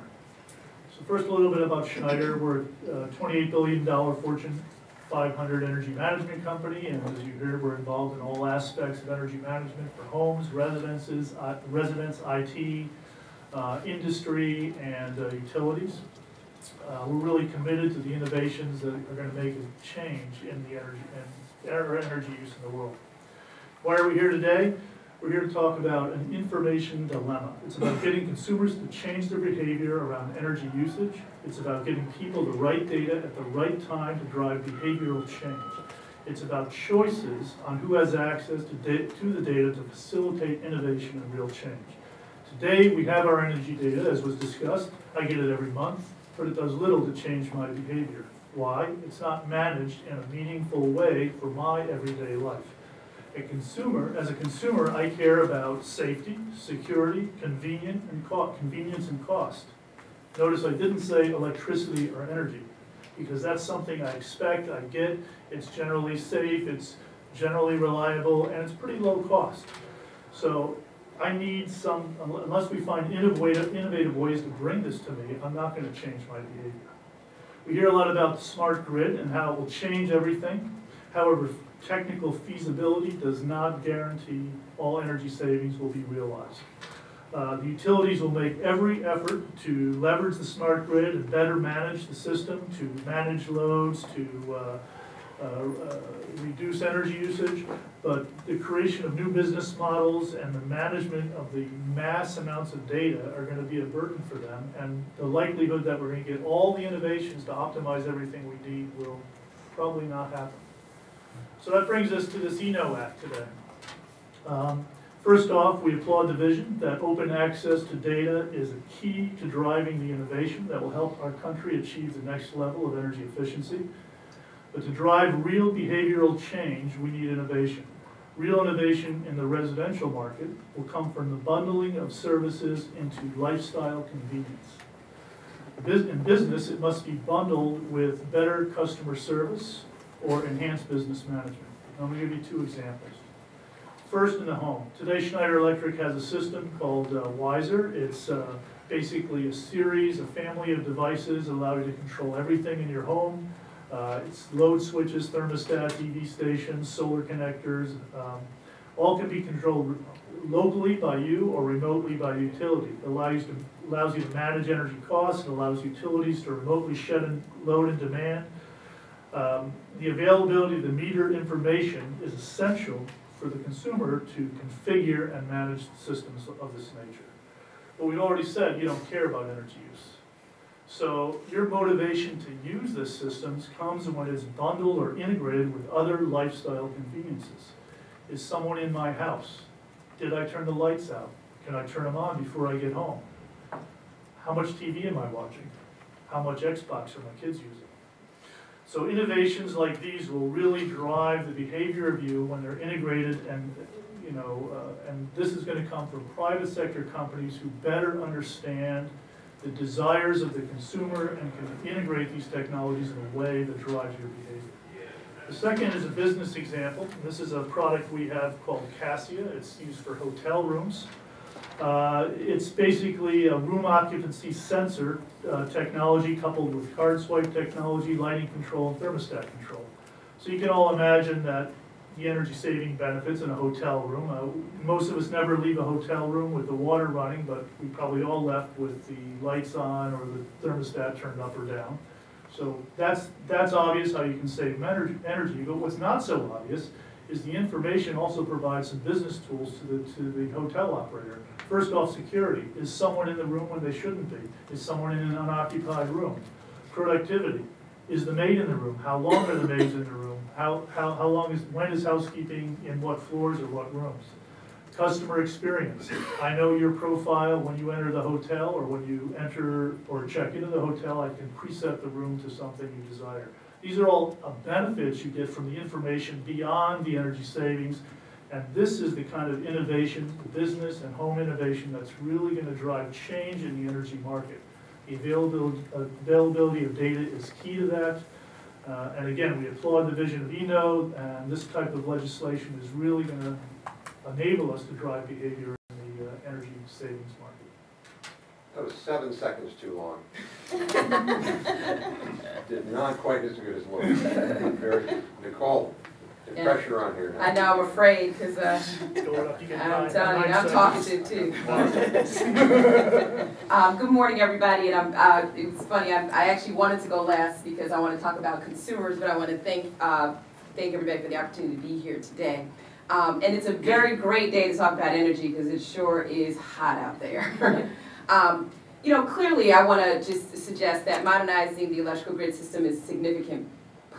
So first, a little bit about Schneider. We're a $28 billion Fortune 500 Energy Management Company, and as you heard, we're involved in all aspects of energy management for homes, residences, uh, residents, IT, uh, industry, and uh, utilities. Uh, We're really committed to the innovations that are gonna make a change in the energy, energy use in the world. Why are we here today? We're here to talk about an information dilemma. It's about getting consumers to change their behavior around energy usage. It's about getting people the right data at the right time to drive behavioral change. It's about choices on who has access to to the data to facilitate innovation and real change. Today, we have our energy data, as was discussed. I get it every month, but it does little to change my behavior. Why? It's not managed in a meaningful way for my everyday life. A consumer, as a consumer, I care about safety, security, convenient, and co- convenience and cost. Notice I didn't say electricity or energy, because that's something I expect, I get, it's generally safe, it's generally reliable, and it's pretty low cost. So I need some, unless we find innovative, innovative ways to bring this to me, I'm not gonna change my behavior. We hear a lot about the smart grid and how it will change everything. However, technical feasibility does not guarantee all energy savings will be realized. Uh, The utilities will make every effort to leverage the smart grid and better manage the system, to manage loads, to uh, reduce energy usage, but the creation of new business models and the management of the mass amounts of data are gonna be a burden for them, and the likelihood that we're gonna get all the innovations to optimize everything we need will probably not happen. So that brings us to this eKnow Act today. Um, First off, we applaud the vision that open access to data is a key to driving the innovation that will help our country achieve the next level of energy efficiency. But to drive real behavioral change, we need innovation. Real innovation in the residential market will come from the bundling of services into lifestyle convenience. In business, it must be bundled with better customer service or enhanced business management. I'm gonna give you two examples. First, in the home. Today Schneider Electric has a system called uh, Wiser. It's uh, basically a series, a family of devices that allow you to control everything in your home. Uh, It's load switches, thermostat, TV stations, solar connectors, um, all can be controlled locally by you or remotely by utility. It allows you to, allows you to manage energy costs, it allows utilities to remotely shed in load and demand. Um, The availability of the meter information is essential for the consumer to configure and manage systems of this nature. But we've already said you don't care about energy use. So your motivation to use this systems comes when it's bundled or integrated with other lifestyle conveniences. Is someone in my house? Did I turn the lights out? Can I turn them on before I get home? How much TV am I watching? How much Xbox are my kids using? So innovations like these will really drive the behavior of you when they're integrated and, you know, uh, and this is gonna come from private sector companies who better understand the desires of the consumer and can integrate these technologies in a way that drives your behavior. The second is a business example. This is a product we have called Cassia. It's used for hotel rooms. Uh, It's basically a room occupancy sensor uh, technology coupled with card swipe technology, lighting control, and thermostat control. So you can all imagine that the energy saving benefits in a hotel room. Uh, Most of us never leave a hotel room with the water running, but we probably all left with the lights on or the thermostat turned up or down. So that's, that's obvious how you can save energy, but what's not so obvious is the information also provides some business tools to the, to the hotel operator. First off, security. Is someone in the room when they shouldn't be? Is someone in an unoccupied room? Productivity. Is the maid in the room? How long are the maids in the room? How, how, how long is, when is housekeeping in what floors or what rooms? Customer experience. I know your profile when you enter the hotel or when you enter or check into the hotel, I can preset the room to something you desire. These are all uh, benefits you get from the information beyond the energy savings. And this is the kind of innovation, business and home innovation that's really gonna drive change in the energy market. The availability, availability of data is key to that. Uh, And again, we applaud the vision of eKnow, and this type of legislation is really gonna enable us to drive behavior in the uh, energy savings market. That was seven seconds too long. did not quite as good as Lorie. Very- Nicol, the Yeah. pressure on here now. I know, I'm afraid, because uh, It's going up. You get I'm nine- telling you, I'm talking seconds. to too. Um, good morning, everybody, and I'm, uh, it was funny, I, I actually wanted to go last because I want to talk about consumers, but I want to thank, uh, thank everybody for the opportunity to be here today. Um, and it's a very great day to talk about energy because it sure is hot out there. um, you know, clearly, I want to just suggest that modernizing the electrical grid system is significant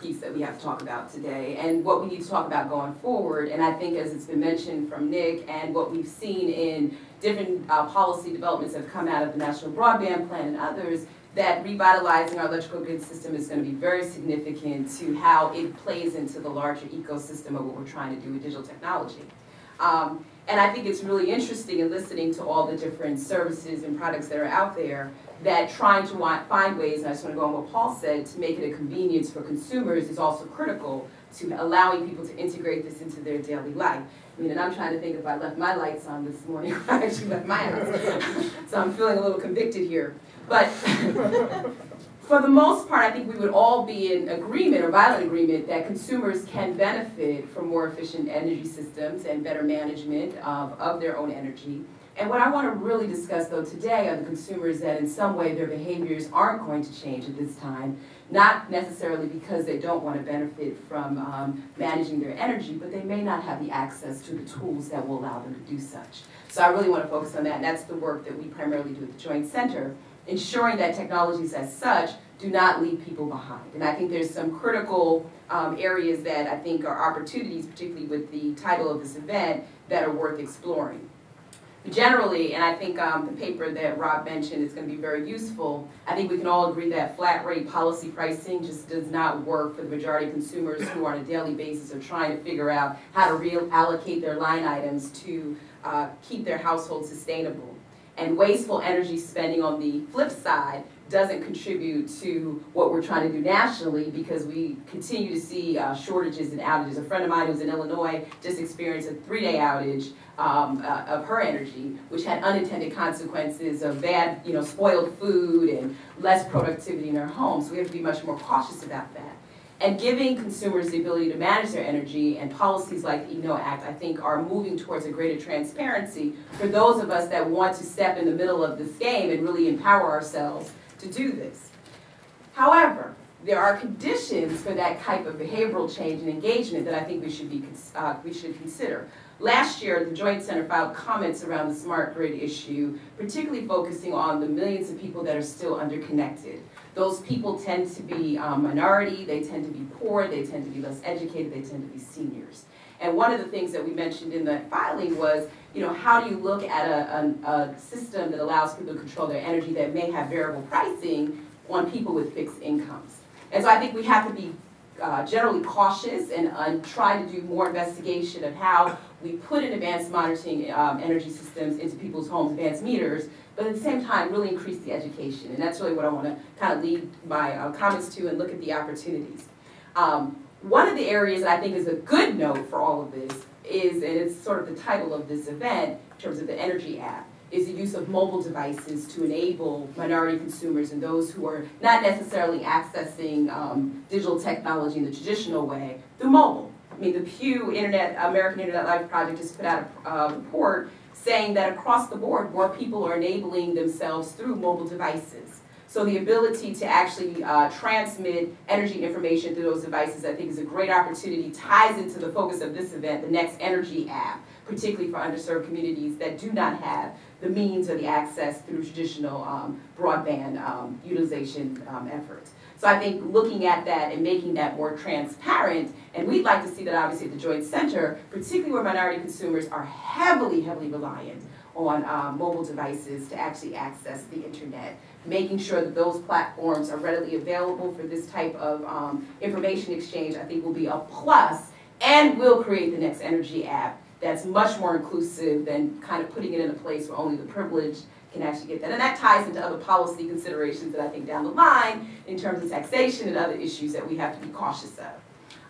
piece that we have to talk about today and what we need to talk about going forward. And I think as it's been mentioned from Nick and what we've seen in different uh, policy developments that have come out of the National Broadband Plan and others, that revitalizing our electrical grid system is going to be very significant to how it plays into the larger ecosystem of what we're trying to do with digital technology. Um, and I think it's really interesting in listening to all the different services and products that are out there that trying to wa- find ways, and I just want to go on what Paul said, to make it a convenience for consumers is also critical to allowing people to integrate this into their daily life. I mean, and I'm trying to think if I left my lights on this morning, I actually left my house. So I'm feeling a little convicted here. But for the most part, I think we would all be in agreement or violent agreement that consumers can benefit from more efficient energy systems and better management of, of their own energy. And what I want to really discuss though today are the consumers that in some way their behaviors aren't going to change at this time, not necessarily because they don't want to benefit from um, managing their energy, but they may not have the access to the tools that will allow them to do such. So I really want to focus on that, and that's the work that we primarily do at the Joint Center, ensuring that technologies as such do not leave people behind. And I think there's some critical um, areas that I think are opportunities, particularly with the title of this event, that are worth exploring. Generally, and I think um, the paper that Rob mentioned is going to be very useful, I think we can all agree that flat rate policy pricing just does not work for the majority of consumers who on a daily basis are trying to figure out how to reallocate their line items to uh, keep their household sustainable. And wasteful energy spending on the flip side doesn't contribute to what we're trying to do nationally because we continue to see uh, shortages and outages. A friend of mine who's in Illinois just experienced a three-day outage um, uh, of her energy, which had unintended consequences of bad, you know, spoiled food and less productivity in her home. So we have to be much more cautious about that. And giving consumers the ability to manage their energy and policies like the eKnow Act, I think, are moving towards a greater transparency for those of us that want to step in the middle of this game and really empower ourselves to do this. However, there are conditions for that type of behavioral change and engagement that I think we should be uh, we should consider. Last year, the Joint Center filed comments around the smart grid issue, particularly focusing on the millions of people that are still underconnected. Those people tend to be um, minority, they tend to be poor, they tend to be less educated, they tend to be seniors. And one of the things that we mentioned in the filing was, you know, how do you look at a, a, a system that allows people to control their energy that may have variable pricing on people with fixed incomes? And so I think we have to be uh, generally cautious and uh, try to do more investigation of how we put in advanced monitoring um, energy systems into people's homes, advanced meters, but at the same time really increase the education. And that's really what I want to kind of lead my uh, comments to and look at the opportunities. Um, one of the areas that I think is a good note for all of this is, and it's sort of the title of this event in terms of the Energy app, is the use of mobile devices to enable minority consumers and those who are not necessarily accessing um, digital technology in the traditional way through mobile. I mean, the Pew Internet, American Internet Life Project just put out a uh, report saying that across the board, more people are enabling themselves through mobile devices. So the ability to actually uh, transmit energy information through those devices, I think, is a great opportunity, ties into the focus of this event, the Next Energy app, particularly for underserved communities that do not have the means or the access through traditional um, broadband um, utilization um, efforts. So I think looking at that and making that more transparent, and we'd like to see that obviously at the Joint Center, particularly where minority consumers are heavily, heavily reliant on uh, mobile devices to actually access the internet, making sure that those platforms are readily available for this type of um, information exchange, I think will be a plus, and will create the next energy app that's much more inclusive than kind of putting it in a place where only the privileged can actually get that. And that ties into other policy considerations that I think down the line in terms of taxation and other issues that we have to be cautious of.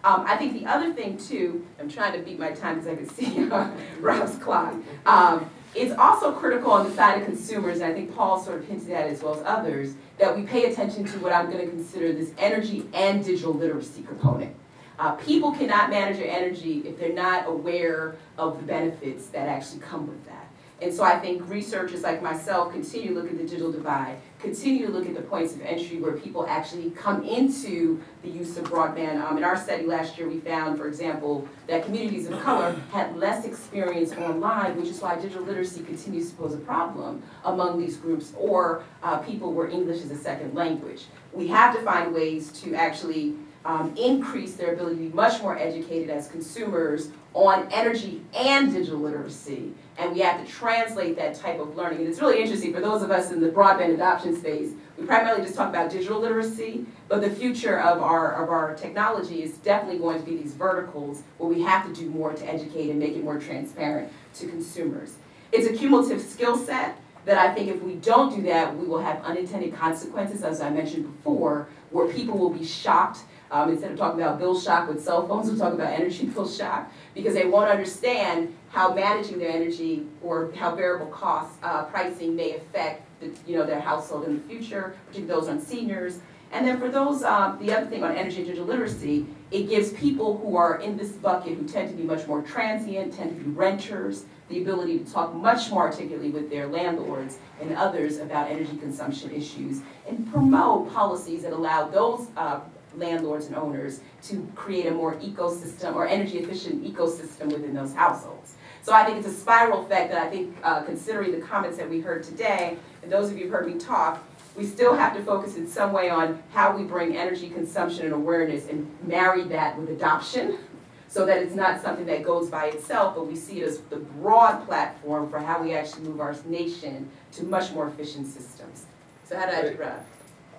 Um, I think the other thing too, I'm trying to beat my time because I can see uh, Rob's clock, um, It's also critical on the side of consumers, and I think Paul sort of hinted at it as well as others, that we pay attention to what I'm gonna consider this energy and digital literacy component. Uh, people cannot manage their energy if they're not aware of the benefits that actually come with that. And so I think researchers like myself continue to look at the digital divide, continue to look at the points of entry where people actually come into the use of broadband. Um, in our study last year, we found, for example, that communities of color had less experience online, which is why digital literacy continues to pose a problem among these groups, or uh, people where English is a second language. We have to find ways to actually um, increase their ability to be much more educated as consumers on energy and digital literacy. And we have to translate that type of learning. And it's really interesting for those of us in the broadband adoption space, we primarily just talk about digital literacy, but the future of our, of our technology is definitely going to be these verticals where we have to do more to educate and make it more transparent to consumers. It's a cumulative skill set that I think if we don't do that, we will have unintended consequences, as I mentioned before, where people will be shocked um, instead of talking about bill shock with cell phones, we'll talk about energy bill shock because they won't understand how managing their energy or how variable cost uh, pricing may affect the, you know, their household in the future, particularly those on seniors. And then for those, um, the other thing on energy and digital literacy, it gives people who are in this bucket who tend to be much more transient, tend to be renters, the ability to talk much more articulately with their landlords and others about energy consumption issues and promote policies that allow those uh, landlords and owners to create a more ecosystem or energy efficient ecosystem within those households. So I think it's a spiral effect that I think, uh, considering the comments that we heard today, and those of you who've heard me talk, we still have to focus in some way on how we bring energy consumption and awareness and marry that with adoption so that it's not something that goes by itself, but we see it as the broad platform for how we actually move our nation to much more efficient systems. So how did I do that?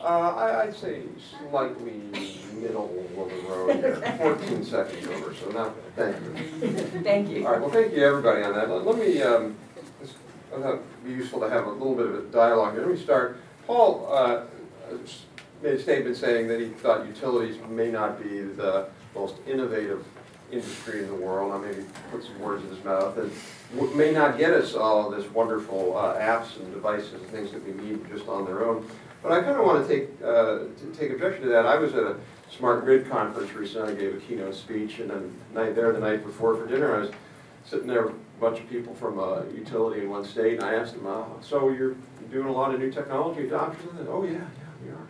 Uh, I, I'd say slightly middle of the road here, fourteen seconds over, so not, thank you. Thank you. All right, well, thank you, everybody, on that. Let let me, um, this- I thought it'd be useful to have a little bit of a dialogue here. Let me start. Paul, uh, made a statement saying that he thought utilities may not be the most innovative industry in the world. I maybe put some words in his mouth, and w- may not get us all this wonderful uh, apps and devices and things that we need just on their own. But I kind of want to take, uh, to take objection to that. I was at a smart grid conference recently, I gave a keynote speech, and then night there the night before for dinner, I was sitting there, with a bunch of people from a utility in one state, and I asked them, so you're doing a lot of new technology adoption? And they, oh, yeah, yeah, we are.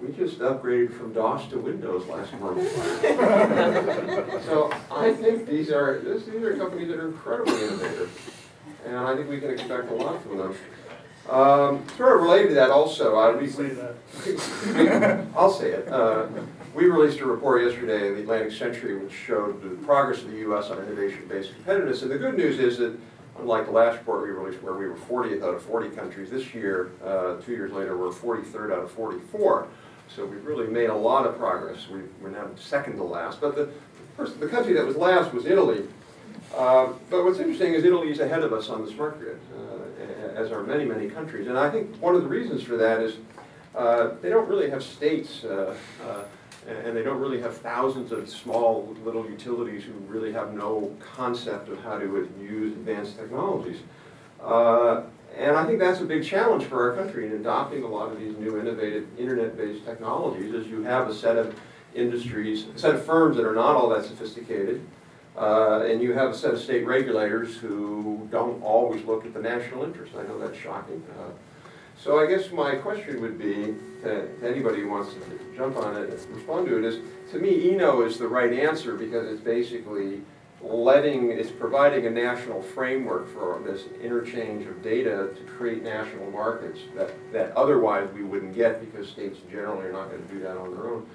We just upgraded from DOS to Windows last month. So I think these are, this- these are companies that are incredibly innovative, and I think we can expect a lot from them. Um, Sort of related to that also, Say that. I'll say it. Uh, We released a report yesterday in the Atlantic Century which showed the progress of the U.S. on innovation-based competitiveness. And the good news is that unlike the last report we released where we were 40th out of 40 countries, this year, uh, two years later, we're 43rd out of 44. So we've really made a lot of progress. We- We're now second to last. But the, first, the country that was last was Italy. Uh, But what's interesting is Italy's ahead of us on the smart grid, uh, as are many, many countries. And I think one of the reasons for that is uh, they don't really have states, uh, uh, and they don't really have thousands of small little utilities who really have no concept of how to use advanced technologies. Uh, And I think that's a big challenge for our country in adopting a lot of these new innovative internet-based technologies, is you have a set of industries, a set of firms that are not all that sophisticated, uh, and you have a set of state regulators who don't always look at the national interest. I know that's shocking. Uh, So I guess my question would be, to to anybody who wants to jump on it and respond to it, is, to me, eKnow is the right answer because it's basically letting, it's providing a national framework for this interchange of data to create national markets that, that otherwise we wouldn't get because states generally are not gonna do that on their own.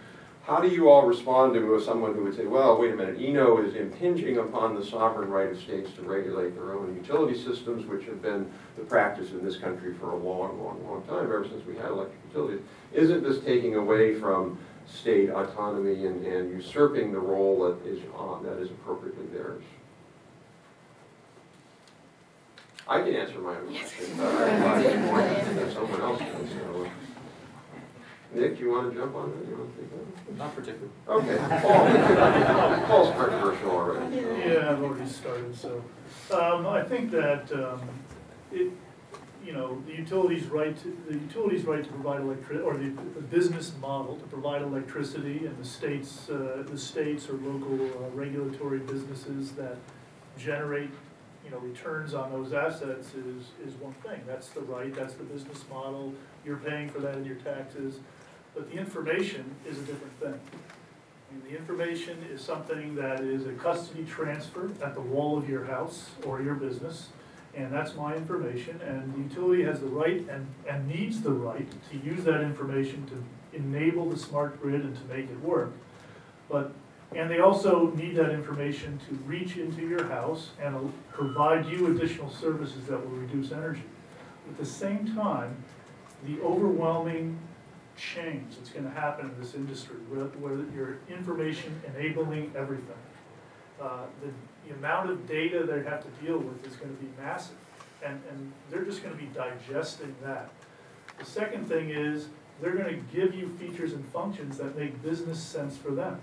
How do you all respond to someone who would say, well, wait a minute, eKnow is impinging upon the sovereign right of states to regulate their own utility systems, which have been the practice in this country for a long, long, long time, ever since we had electric utilities. Isn't this taking away from state autonomy and, and usurping the role that is, uh, that is appropriately theirs? I can answer my own question, but I, if someone else can, so. Nick, you wanna jump on that? You wanna take that? Not particularly. Okay, Paul, Paul's controversial already. so. Yeah, I've already started, so, um, I think that, um, it, you know, the utilities right, to the utilities right to provide electric, or the, the business model to provide electricity and the states, uh, the states or local uh, regulatory businesses that generate, you know, returns on those assets is, is one thing. That's the right, that's the business model, you're paying for that in your taxes. But the information is a different thing. I mean, the information is something that is a custody transfer at the wall of your house or your business, and that's my information, and the utility has the right and, and needs the right to use that information to enable the smart grid and to make it work. But, and they also need that information to reach into your house and provide you additional services that will reduce energy. At the same time, the overwhelming change that's gonna happen in this industry, where, you're information enabling everything. Uh, the, the amount of data they have to deal with is gonna be massive, and, and they're just gonna be digesting that. The second thing is, they're gonna give you features and functions that make business sense for them.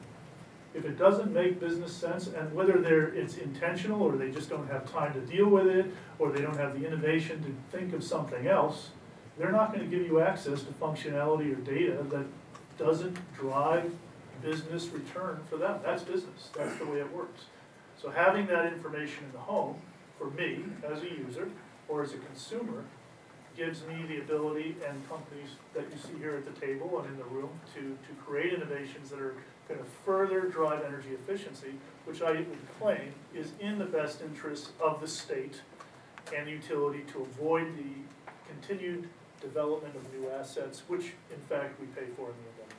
If it doesn't make business sense, and whether it's intentional, or they just don't have time to deal with it, or they don't have the innovation to think of something else, they're not gonna give you access to functionality or data that doesn't drive business return for them. That's business, that's the way it works. So having that information in the home, for me, as a user, or as a consumer, gives me the ability and companies that you see here at the table and in the room to, to create innovations that are gonna further drive energy efficiency, which I would claim is in the best interest of the state and the utility to avoid the continued development of new assets, which in fact we pay for in the event.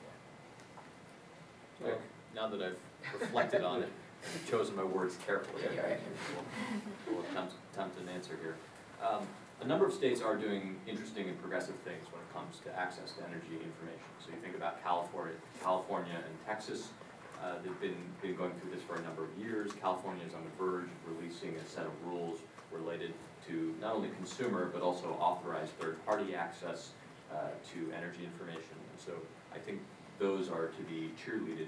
Well, Now that I've reflected on it, and chosen my words carefully, I Right. will will attempt, attempt an answer here. Um, A number of states are doing interesting and progressive things when it comes to access to energy information. So you think about California, California and Texas, uh, they've been, been going through this for a number of years. California is on the verge of releasing a set of rules related to not only consumer, but also authorized third-party access uh, to energy information. And so I think those are to be cheerleaded,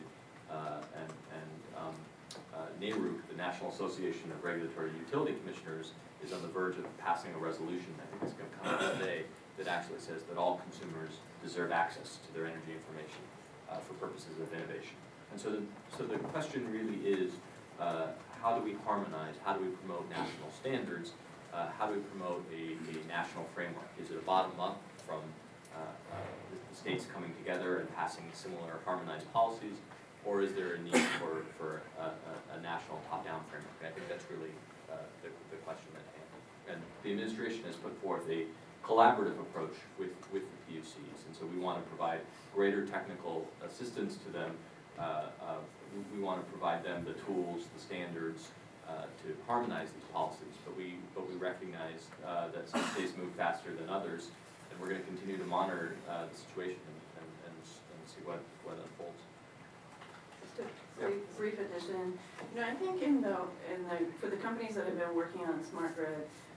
uh, and, and um, uh, NARUC, the National Association of Regulatory Utility Commissioners, is on the verge of passing a resolution, I think it's gonna come out today, that actually says that all consumers deserve access to their energy information uh, for purposes of innovation. And so, the, so the question really is, uh, how do we harmonize, how do we promote national standards, uh, how do we promote a, a national framework? Is it a bottom-up from uh, the states coming together and passing similar harmonized policies? Or is there a need for, for a, a, a national top-down framework? I think that's really uh, the, the question at hand. And the administration has put forth a collaborative approach with, with the PUCs. And so we want to provide greater technical assistance to them. Uh, uh, we, want to provide them the tools, the standards uh, to harmonize these policies. But we, but we recognize uh, that some states move faster than others. And we're going to continue to monitor the situation and, and, and and see what, what unfolds. Brief, brief addition, you know, I think in the, in the, for the companies that have been working on smart grid,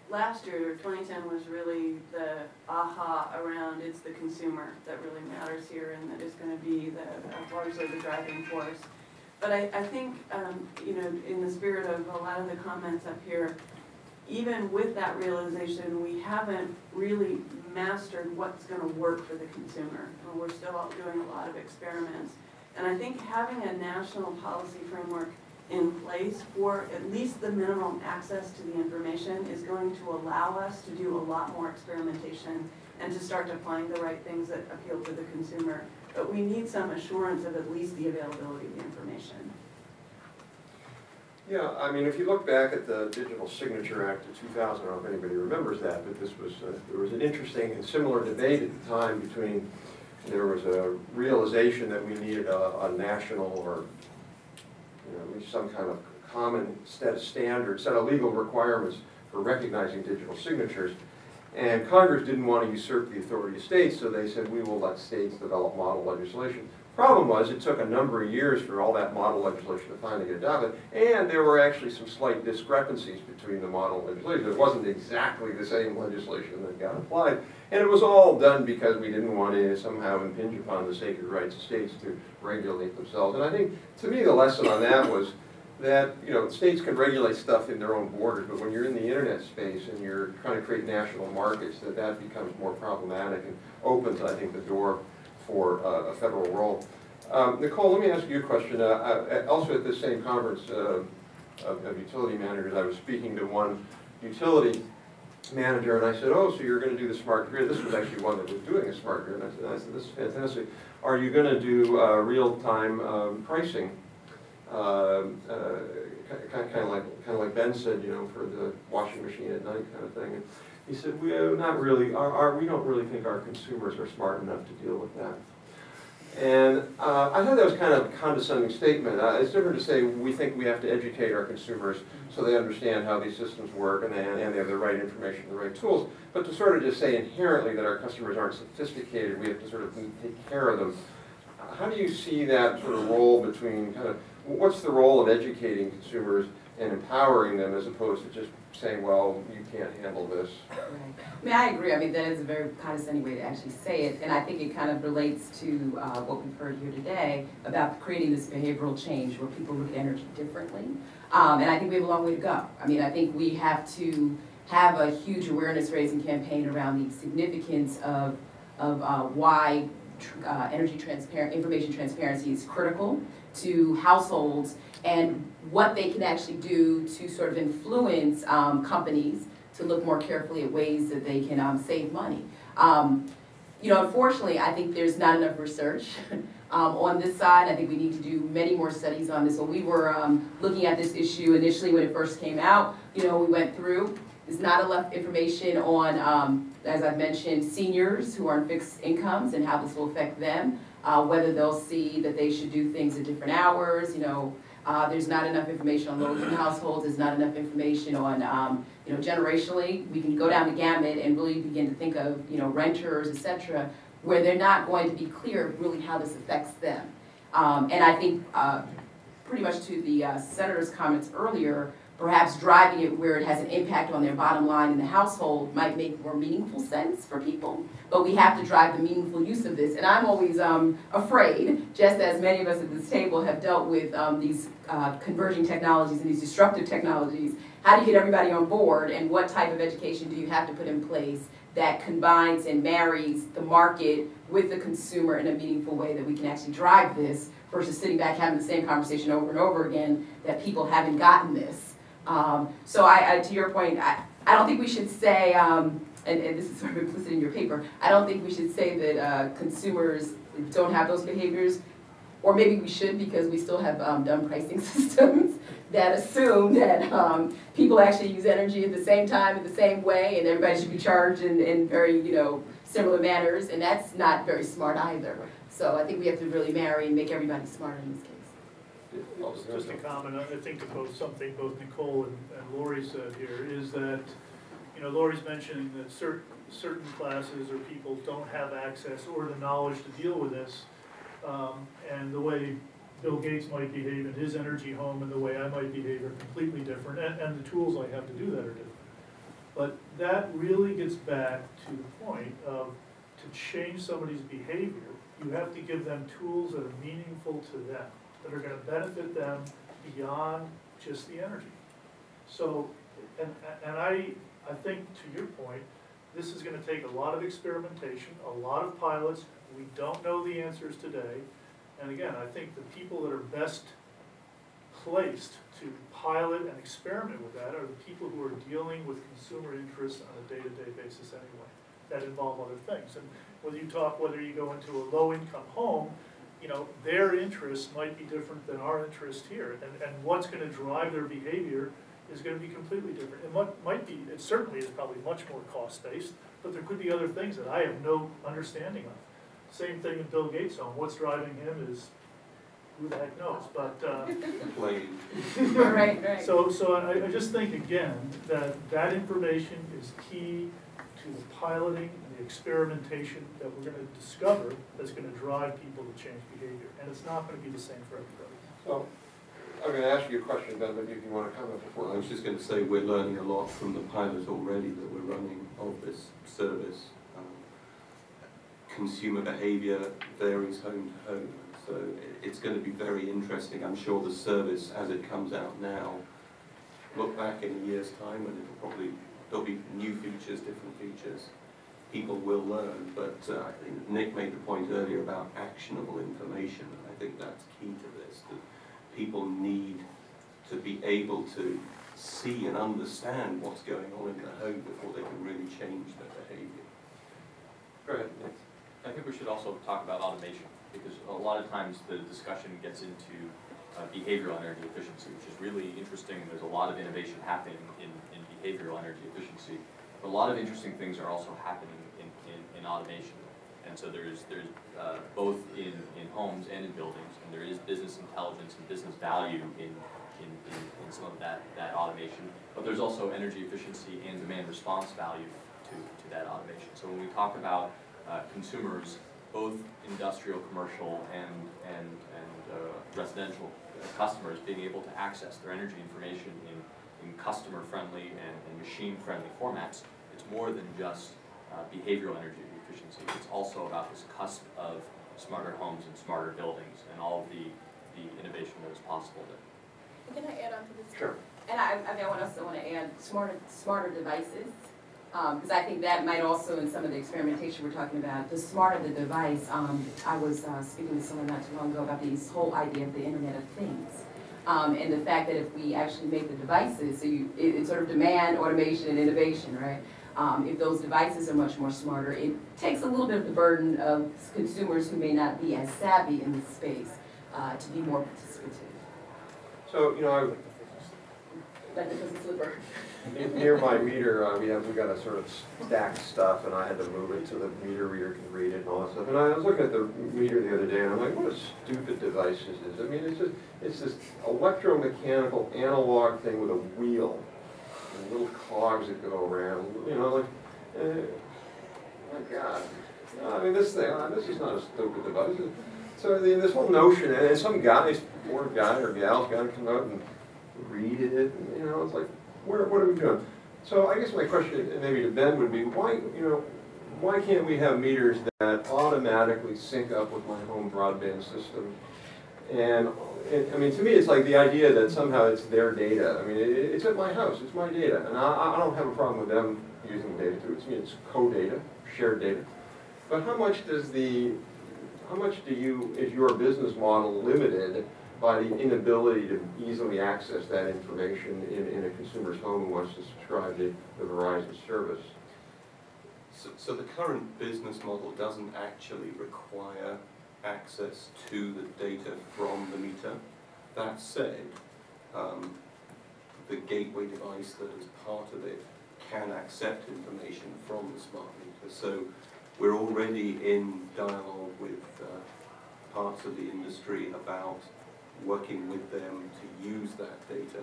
last year, twenty ten was really the aha around it's the consumer that really matters here and that is gonna be the, uh, largely the driving force. But I, I think, um, you know, in the spirit of a lot of the comments up here, even with that realization, we haven't really mastered what's gonna work for the consumer. And we're still doing a lot of experiments. And I think having a national policy framework in place for at least the minimum access to the information is going to allow us to do a lot more experimentation and to start to find the right things that appeal to the consumer. But we need some assurance of at least the availability of the information. Yeah, I mean, if you look back at the Digital Signature Act of 2000, I don't know if anybody remembers that, but this was, uh, there was an interesting and similar debate at the time between, there was a realization that we needed a, a national or, you know, at least some kind of common set of standards, set of legal requirements for recognizing digital signatures. And Congress didn't want to usurp the authority of states, so they said, we will let states develop model legislation. Problem was, it took a number of years for all that model legislation to finally get adopted, and there were actually some slight discrepancies between the model legislation. It wasn't exactly the same legislation that got applied, and it was all done because we didn't want to somehow impinge upon the sacred rights of states to regulate themselves. And I think, to me, the lesson on that was, that, you know, states can regulate stuff in their own borders, but when you're in the internet space and you're trying to create national markets, that that becomes more problematic and opens, I think, the door for uh, a federal role. Um, Nicol, let me ask you a question. Uh, uh, Also at this same conference uh, of of utility managers, I was speaking to one utility manager, and I said, oh, so you're gonna do the smart grid? This was actually one that was doing a smart grid. And I said, this is fantastic. Are you gonna do uh, real-time um, pricing? Um, uh, Kind of like, kind of like Ben said, you know, for the washing machine at night kind of thing. And he said, we, uh, not really, our, our, we don't really think our consumers are smart enough to deal with that. And uh, I thought that was kind of a condescending statement. Uh, It's different to say, we think we have to educate our consumers so they understand how these systems work and they, and they have the right information, the right tools. But to sort of just say inherently that our customers aren't sophisticated, we have to sort of take care of them. How do you see that sort of role between kind of, what's the role of educating consumers and empowering them as opposed to just saying, well, you can't handle this? Right. I mean, I agree. I mean, that is a very condescending way to actually say it, and I think it kind of relates to uh, what we've heard here today about creating this behavioral change where people look at energy differently. Um, and I think we have a long way to go. I mean, I think we have to have a huge awareness raising campaign around the significance of, of uh, why uh, energy transparent, information transparency is critical to households and what they can actually do to sort of influence um, companies to look more carefully at ways that they can um, save money. Um, you know, unfortunately, I think there's not enough research um, on this side. I think we need to do many more studies on this. When we were um, looking at this issue initially when it first came out, you know, we went through. There's not enough information on, um, as I've mentioned, seniors who are on fixed incomes and how this will affect them. Uh, whether they'll see that they should do things at different hours, you know, uh, there's not enough information on low-income households, there's not enough information on, um, you know, generationally, we can go down the gamut and really begin to think of, you know, renters, et cetera, where they're not going to be clear really how this affects them. Um, and I think, uh, pretty much to the uh, senator's comments earlier, perhaps driving it where it has an impact on their bottom line in the household might make more meaningful sense for people. But we have to drive the meaningful use of this. And I'm always um, afraid, just as many of us at this table have dealt with um, these uh, converging technologies and these disruptive technologies, how do you get everybody on board and what type of education do you have to put in place that combines and marries the market with the consumer in a meaningful way that we can actually drive this versus sitting back having the same conversation over and over again that people haven't gotten this. Um, so I, I, to your point, I, I don't think we should say, um, and, and this is sort of implicit in your paper, I don't think we should say that uh, consumers don't have those behaviors. Or maybe we should because we still have um, dumb pricing systems that assume that um, people actually use energy at the same time, in the same way, and everybody should be charged in, in very, you know, similar manners, and that's not very smart either. So I think we have to really marry and make everybody smarter in this case. Just a comment, I think to both something both Nicol and and Lorie said here, is that, you know, Lorie's mentioning that certain, certain classes or people don't have access or the knowledge to deal with this. Um, And the way Bill Gates might behave in his energy home and the way I might behave are completely different, and, and the tools I have to do that are different. But that really gets back to the point of, to change somebody's behavior, you have to give them tools that are meaningful to them that are gonna benefit them beyond just the energy. So, and, and I, I think to your point, this is gonna take a lot of experimentation, a lot of pilots, we don't know the answers today. And again, I think the people that are best placed to pilot and experiment with that are the people who are dealing with consumer interests on a day-to-day basis anyway, that involve other things. And whether you talk, whether you go into a low-income home, you know, their interests might be different than our interest here. And, and what's gonna drive their behavior is gonna be completely different. It might, might be, it certainly is probably much more cost-based, but there could be other things that I have no understanding of. Same thing with Bill Gates home, what's driving him is, who the heck knows, but, uh, Plain. Right, right. so, so I, I just think again, that that information is key to the piloting and the experimentation that we're gonna discover that's gonna drive people to change behavior, and it's not gonna be the same for everybody. So, I'm gonna ask you a question, Ben, but if you wanna comment before. I was just going to say, we're learning a lot from the pilot already that we're running of this service. Um, Consumer behaviour varies home to home, so it's it's going to be very interesting. I'm sure the service, as it comes out now, look back in a year's time and it'll probably, there'll be new features, different features. People will learn, but uh, I think Nick made the point earlier about actionable information. and I think that's key to this, that people need to be able to see and understand what's going on in their home before they can really change their behavior. Go ahead, Nick. I think we should also talk about automation, because a lot of times the discussion gets into uh, behavioral energy efficiency, which is really interesting. There's a lot of innovation happening in, in behavioral energy efficiency. But a lot of interesting things are also happening in, in, in automation. And so there's, there's uh, both in, in homes and in buildings, and there is business intelligence and business value in, in, in, in some of that, that automation. But there's also energy efficiency and demand response value to, to that automation. So when we talk about uh, consumers, both industrial, commercial, and, and, and uh, residential customers being able to access their energy information in, in customer-friendly and, and machine-friendly formats, it's more than just uh, behavioral energy efficiency. It's also about this cusp of smarter homes and smarter buildings and all of the, the innovation that is possible there. Can I add on to this? Sure. And I, I mean, I want also want to add smarter, smarter devices, because I think that might also, in some of the experimentation we're talking about, the smarter the device, um, I was uh, speaking to someone not too long ago about this whole idea of the Internet of Things. Um, and the fact that if we actually make the devices, so you, it, it's sort of demand, automation, and innovation, right? Um, if those devices are much more smarter, it takes a little bit of the burden of consumers who may not be as savvy in this space uh, to be more participative. So, you know, Like the Pussy Slipper. I, near my meter, uh, we have, we got a sort of stacked stuff, and I had to move it so the meter reader can read it and all that stuff. And I was looking at the meter the other day, and I'm like, what a stupid device this is. I mean, it's just, it's this electromechanical analog thing with a wheel, and little cogs that go around, you know, like, eh, my God. No, I mean, this thing, uh, this is not a stupid device. So this whole notion, and some guy, poor guy or gal's got to come out and read it, you know, it's like, where, what are we doing? So I guess my question, maybe to Ben, would be, why, you know, why can't we have meters that automatically sync up with my home broadband system? And, it, I mean, to me, it's like the idea that somehow it's their data. I mean, it, it's at my house, it's my data, and I, I don't have a problem with them using the data too. It's, it's co-data, shared data. But how much does the, how much do you, is your business model limited by the inability to easily access that information in, in a consumer's home who wants to subscribe to the Verizon service? So, so the current business model doesn't actually require access to the data from the meter. That said, um, the gateway device that is part of it can accept information from the smart meter. So we're already in dialogue with uh, parts of the industry about working with them to use that data.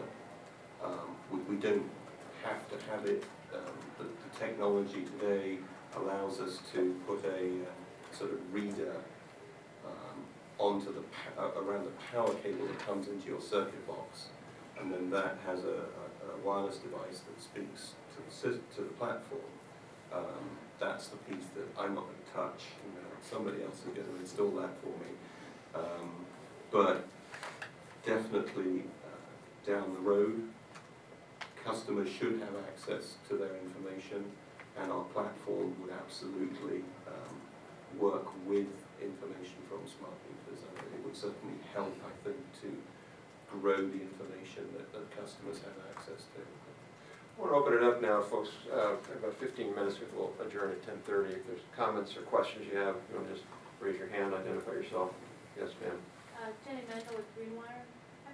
Um, we, we don't have to have it. Um, the, the technology today allows us to put a uh, sort of reader um, onto the uh, around the power cable that comes into your circuit box, and then that has a, a, a wireless device that speaks to the to the platform. Um, that's the piece that I'm not going to touch. You know, somebody else is going to install that for me. Um, but definitely uh, down the road, customers should have access to their information, and our platform would absolutely um, work with information from smart meters. And it would certainly help, I think, to grow the information that, that customers have access to. I want to open it up now, folks. Uh, about 15 minutes, we'll adjourn at 10:30. If there's comments or questions you have, you want to just raise your hand, identify yourself. Yes, ma'am. Uh, Jenny Mandel with Greenwire.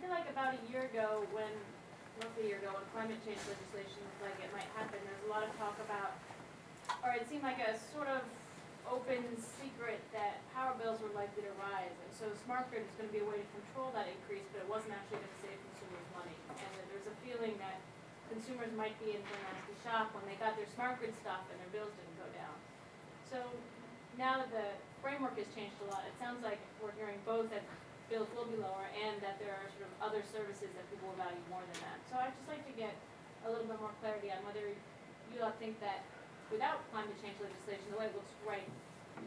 Feel like about a year ago, when, roughly a year ago, when climate change legislation looked like it might happen, there was a lot of talk about, or it seemed like a sort of open secret that power bills were likely to rise. And so smart grid was gonna be a way to control that increase, but it wasn't actually gonna save consumers money. And that there's a feeling that consumers might be in for a nasty shock when they got their smart grid stuff and their bills didn't go down. So now that the framework has changed a lot, it sounds like we're hearing both that bills will be lower and that there are sort of other services that people will value more than that. So I'd just like to get a little bit more clarity on whether you all think that without climate change legislation, the way it looks right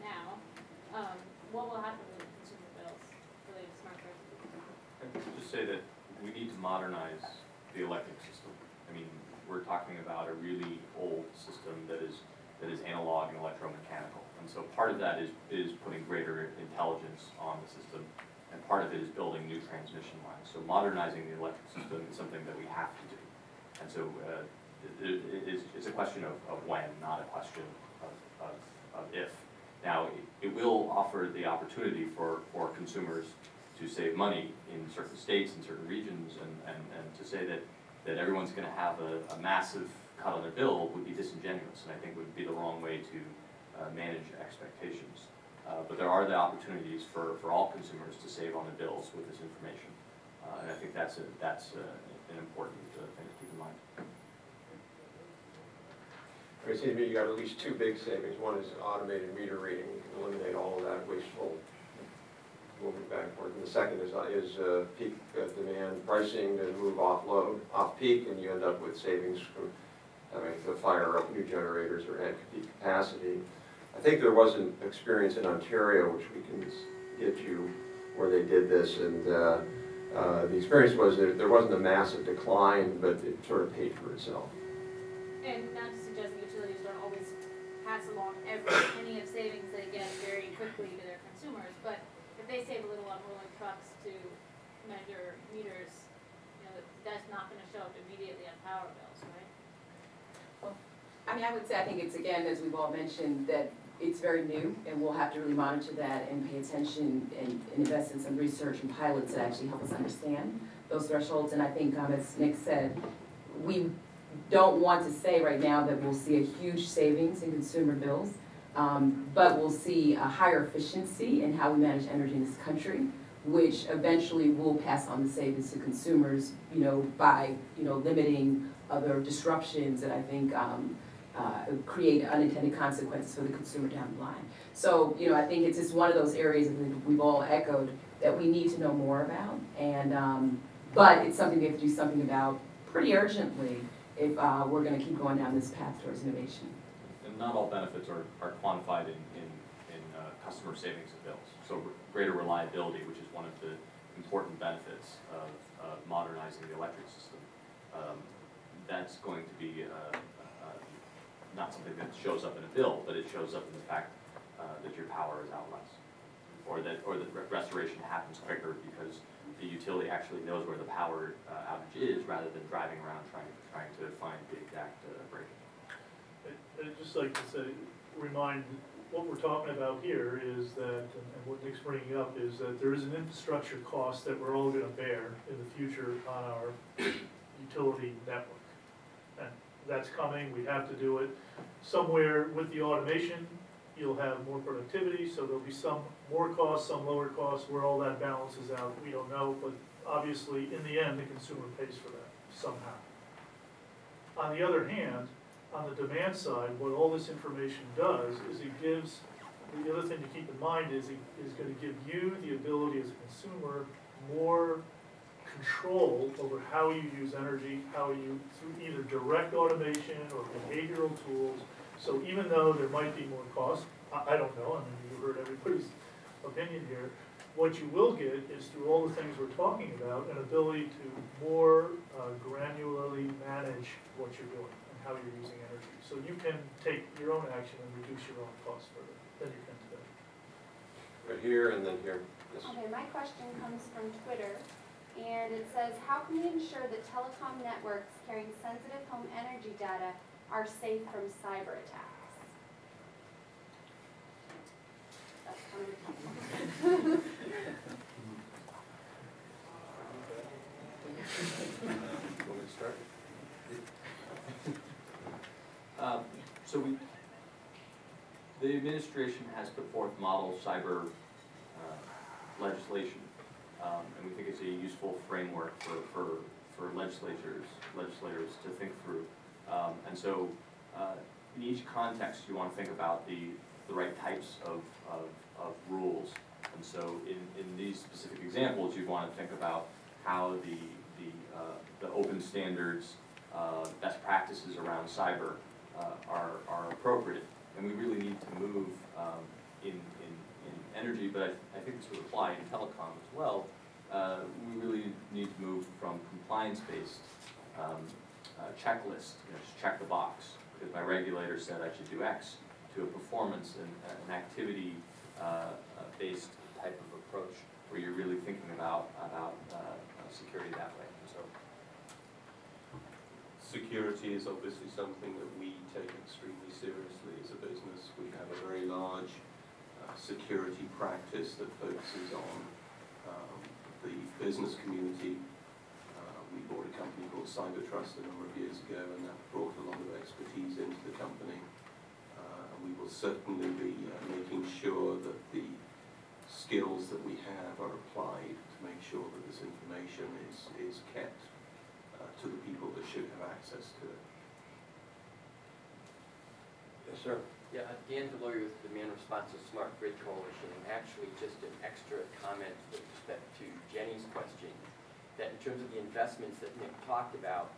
now, um, what will happen with consumer bills related to smart grids? Just say that we need to modernize the electric system. I mean, we're talking about a really old system that is, that is analog and electromechanical. And so part of that is, is putting greater intelligence on the system, and part of it is building new transmission lines. So modernizing the electric system is something that we have to do. And so, uh, it, it's a question of, of when, not a question of, of, of if. Now, it- it will offer the opportunity for, for consumers to save money in certain states and certain regions, and, and, and to say that, that everyone's gonna have a, a massive cut on their bill would be disingenuous, and I think would be the wrong way to, uh, manage expectations. Uh, but there are the opportunities for, for all consumers to save on their bills with this information. Uh, and I think that's a, that's a, an important uh, thing to keep in mind. It seems to me you got at least two big savings. One is automated meter reading, eliminate all of that wasteful moving back and forth. And the second is, uh, is uh, peak uh, demand pricing to move off load, off peak, and you end up with savings from having to fire up new generators or add peak capacity. I think there was an experience in Ontario, which we can get you, where they did this, and uh, uh, the experience was that there wasn't a massive decline, but it sort of paid for itself. And not to suggest that utilities don't always pass along every penny of savings they get very quickly to their consumers, but if they save a little on rolling trucks to measure meters, you know, that's not gonna show up immediately on power bills, right? Well I mean, I would say, I think it's, again, as we've all mentioned, that it's very new, and we'll have to really monitor that and pay attention and and invest in some research and pilots that actually help us understand those thresholds. And I think, um, as Nick said, we don't want to say right now that we'll see a huge savings in consumer bills, um, but we'll see a higher efficiency in how we manage energy in this country, which eventually will pass on the savings to consumers, you know, by, you know, limiting other disruptions that I think, um, uh, create unintended consequences for the consumer down the line. So, you know, I think it's just one of those areas that we've- all echoed that we need to know more about. And, um, but it's something we have to do something about pretty urgently if, uh, we're gonna keep going down this path towards innovation. And not all benefits are, are quantified in, in, in uh, customer savings of bills. So greater reliability, which is one of the important benefits of, modernizing the electric system, um, that's going to be, uh, not something that shows up in a bill, but it shows up in the fact, uh, that your power is out less. Or that, or that re- restoration happens quicker because the utility actually knows where the power, uh, outage is rather than driving around trying, trying to find the exact, uh, break. I'd just like to say, remind, what we're talking about here is that, and what Nick's bringing up, is that there is an infrastructure cost that we're all gonna bear in the future on our utility network. And that's coming, we have to do it. Somewhere with the automation, you'll have more productivity, so there'll be some more costs, some lower costs, where all that balances out, we don't know, but obviously, in the end, the consumer pays for that somehow. On the other hand, on the demand side, what all this information does is it gives, the other thing to keep in mind is it is gonna give you the ability as a consumer more control over how you use energy, how you, through either direct automation or behavioral tools. So even though there might be more cost, I, I don't know, I mean, you heard everybody's opinion here. What you will get is through all the things we're talking about, an ability to more uh, granularly manage what you're doing and how you're using energy. So you can take your own action and reduce your own costs further than you can today. Right here and then here. Yes. Okay, my question comes from Twitter, and it says, how can we ensure that telecom networks carrying sensitive home energy data are safe from cyber attacks? That's kind of a tough one. Want me to start? Um, So we, the administration has put forth model cyber uh, legislation, um, and we think it's a useful framework for, for, for legislators, legislators to think through. Um, And so, uh, in each context, you want to think about the, the right types of, of, of rules. And so, in, in these specific examples, you'd want to think about how the, the, uh, the open standards, uh, best practices around cyber uh, are, are appropriate. And we really need to move um, in energy, but I, I think this would apply in telecom as well. Uh, We really need to move from compliance-based um, uh, checklist, you know, just check the box, because my regulator said I should do X, to a performance and uh, an activity-based type of approach, where you're really thinking about, about uh, uh, security that way, so. Security is obviously something that we take extremely seriously as a business. We have a very large uh, security practice that focuses on um, the business community. Uh, We bought a company called Cybertrust a number of years ago, and that brought a lot of expertise into the company. Uh, we will certainly be uh, making sure that the skills that we have are applied to make sure that this information is, is kept uh, to the people that should have access to it. Yes, sir. Yeah, Dan Delurey with the Demand Response and Smart Grid Coalition, and actually just an extra comment with respect to Jenny's question, that in terms of the investments that Nick talked about,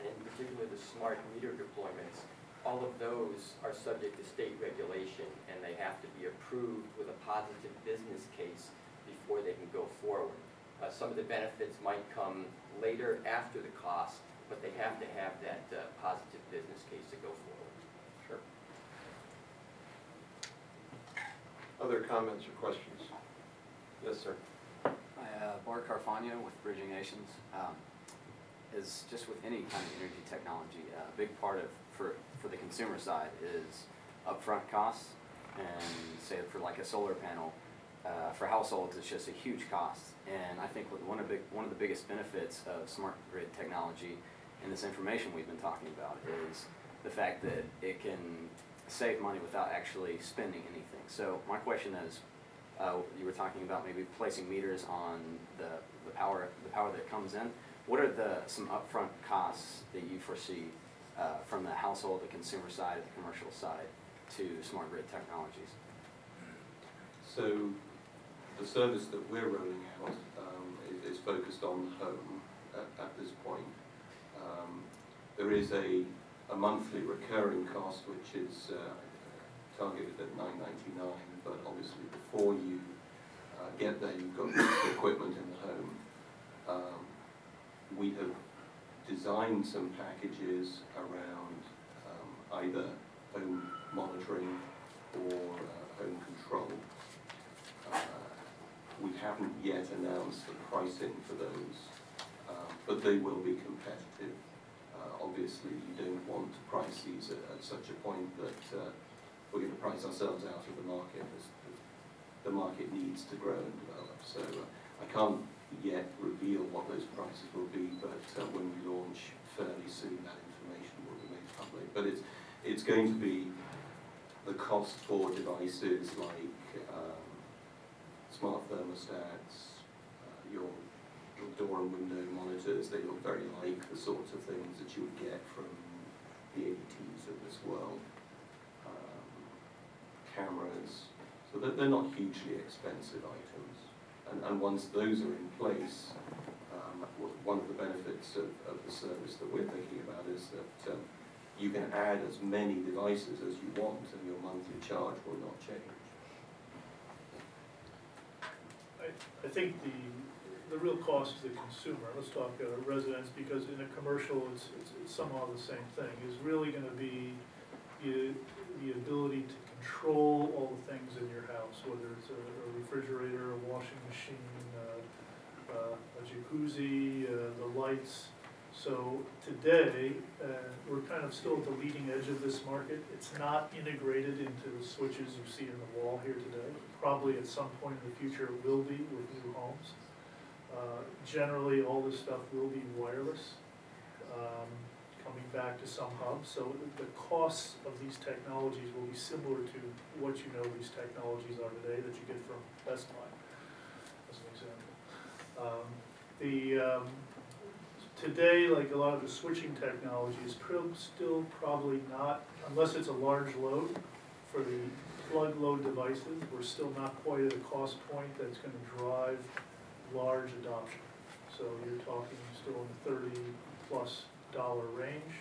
and in particular the smart meter deployments, all of those are subject to state regulation, and they have to be approved with a positive business case before they can go forward. Uh, some of the benefits might come later after the cost, but they have to have that uh, positive business case to go forward. Other comments or questions? Yes, sir. Uh, Bart Carfagno with Bridging Nations. Um, Is just with any kind of energy technology, a big part of, for, for the consumer side is upfront costs. And say for like a solar panel, uh, for households, it's just a huge cost. And I think one of big, one of the biggest benefits of smart grid technology and this information we've been talking about is the fact that it can save money without actually spending anything. So my question is, uh, you were talking about maybe placing meters on the, the power, the power that comes in. What are the, some upfront costs that you foresee uh, from the household, the consumer side, the commercial side to smart grid technologies? So the service that we're rolling out um, is, is focused on the home at, at this point. Um, there is a, a monthly recurring cost which is uh, targeted at nine ninety nine, but obviously before you uh, get there, you've got the equipment in the home. Um, we have designed some packages around um, either home monitoring or uh, home control. Uh, We haven't yet announced the pricing for those, um, but they will be competitive. Uh, Obviously, you don't want to price these at, at such a point that uh, we're going to price ourselves out of the market as the market needs to grow and develop. So uh, I can't yet reveal what those prices will be, but when we launch fairly soon, that information will be made public. But it's, it's going to be the cost for devices like um, smart thermostats, uh, your door and window monitors, they look very like the sorts of things that you would get from the ADTs of this world. Um, cameras, so they're not hugely expensive items. And, and once those are in place, um, one of the benefits of, of the service that we're thinking about is that um, you can add as many devices as you want and your monthly charge will not change. I, I think the, the real cost to the consumer, let's talk uh, residents, because in a commercial, it's, it's- it's somehow the same thing, is really gonna be the, the ability to control all the things in your house, whether it's a a refrigerator, a washing machine, uh, uh, a jacuzzi, uh, the lights. So today, uh, we're kind of still at the leading edge of this market. It's not integrated into the switches you see in the wall here today. Probably at some point in the future it will be with new homes. Uh, Generally, all this stuff will be wireless, um, coming back to some hubs. So the costs of these technologies will be similar to what you know these technologies are today that you get from Best Buy, as an example. Um, The, um, today, like a lot of the switching technology is still probably not, unless it's a large load for the plug load devices, we're still not quite at a cost point that's gonna drive large adoption. So you're talking still in the thirty plus dollar range.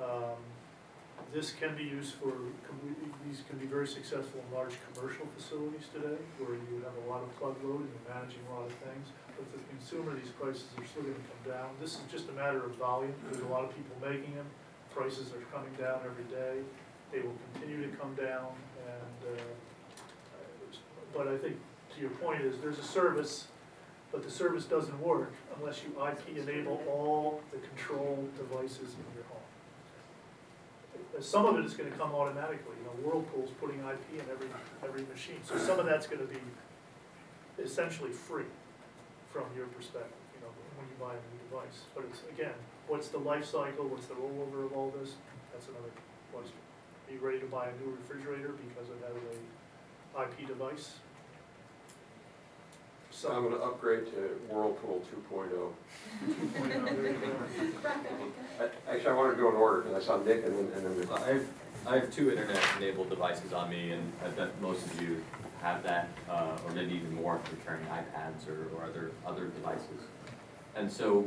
Um, This can be used for, these can be very successful in large commercial facilities today, where you have a lot of plug load and you're managing a lot of things. But for the consumer, these prices are still gonna come down. This is just a matter of volume. There's a lot of people making them. Prices are coming down every day. They will continue to come down and, uh, but I think, to your point is, there's a service, but the service doesn't work unless you IP enable all the control devices in your home. Uh, Some of it is gonna come automatically, you know, Whirlpool's putting IP in every, every machine, so some of that's gonna be essentially free from your perspective, you know, when you buy a new device. But it's, again, what's the life cycle, what's the rollover of all this, that's another question. Are you ready to buy a new refrigerator because it has a IP device? So I'm gonna upgrade to Whirlpool oh. 2.0. Actually, I wanted to go in order, because I saw Nick and then, and then. I have, I have two internet-enabled devices on me, and I bet most of you have that, uh, or maybe even more if you're carrying iPads or, or other, other devices. And so,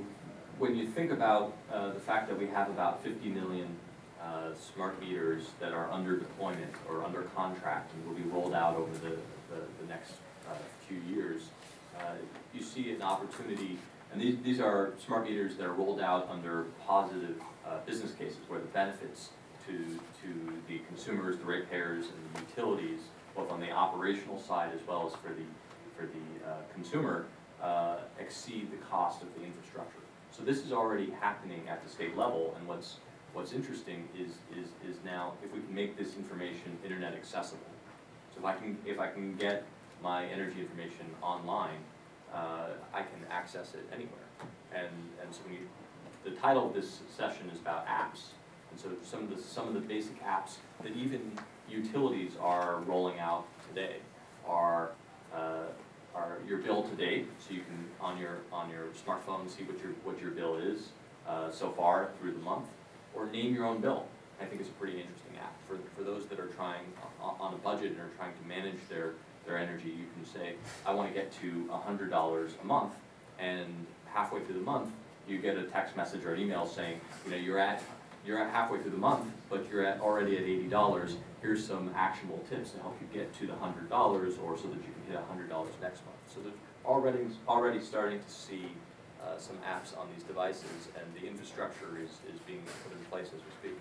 when you think about, uh, the fact that we have about fifty million, uh, smart meters that are under deployment or under contract and will be rolled out over the, the, the next, uh, few years, you see an opportunity, and these, these are smart meters that are rolled out under positive uh, business cases where the benefits to, to the consumers, the ratepayers, and the utilities, both on the operational side as well as for the, for the uh, consumer, uh, exceed the cost of the infrastructure. So this is already happening at the state level, and what's, what's interesting is, is, is now if we can make this information internet accessible. So if I can, if I can get my energy information online, uh, I can access it anywhere. And, and so the title of this session is about apps. And so some of the, some of the basic apps that even utilities are rolling out today are, uh, are your bill to date, so you can, on your, on your smartphone, see what your, what your bill is, uh, so far through the month, or name your own bill. I think it's a pretty interesting app for, for those that are trying on a budget and are trying to manage their, their energy. You can say, I wanna get to hundred dollars a month, and halfway through the month, you get a text message or an email saying, you know, you're at, you're at halfway through the month, but you're at, already at eighty dollars. Here's some actionable tips to help you get to the hundred dollars, or so that you can hit hundred dollars next month. So they're already, already starting to see, uh, some apps on these devices, and the infrastructure is, is being put in place as we speak.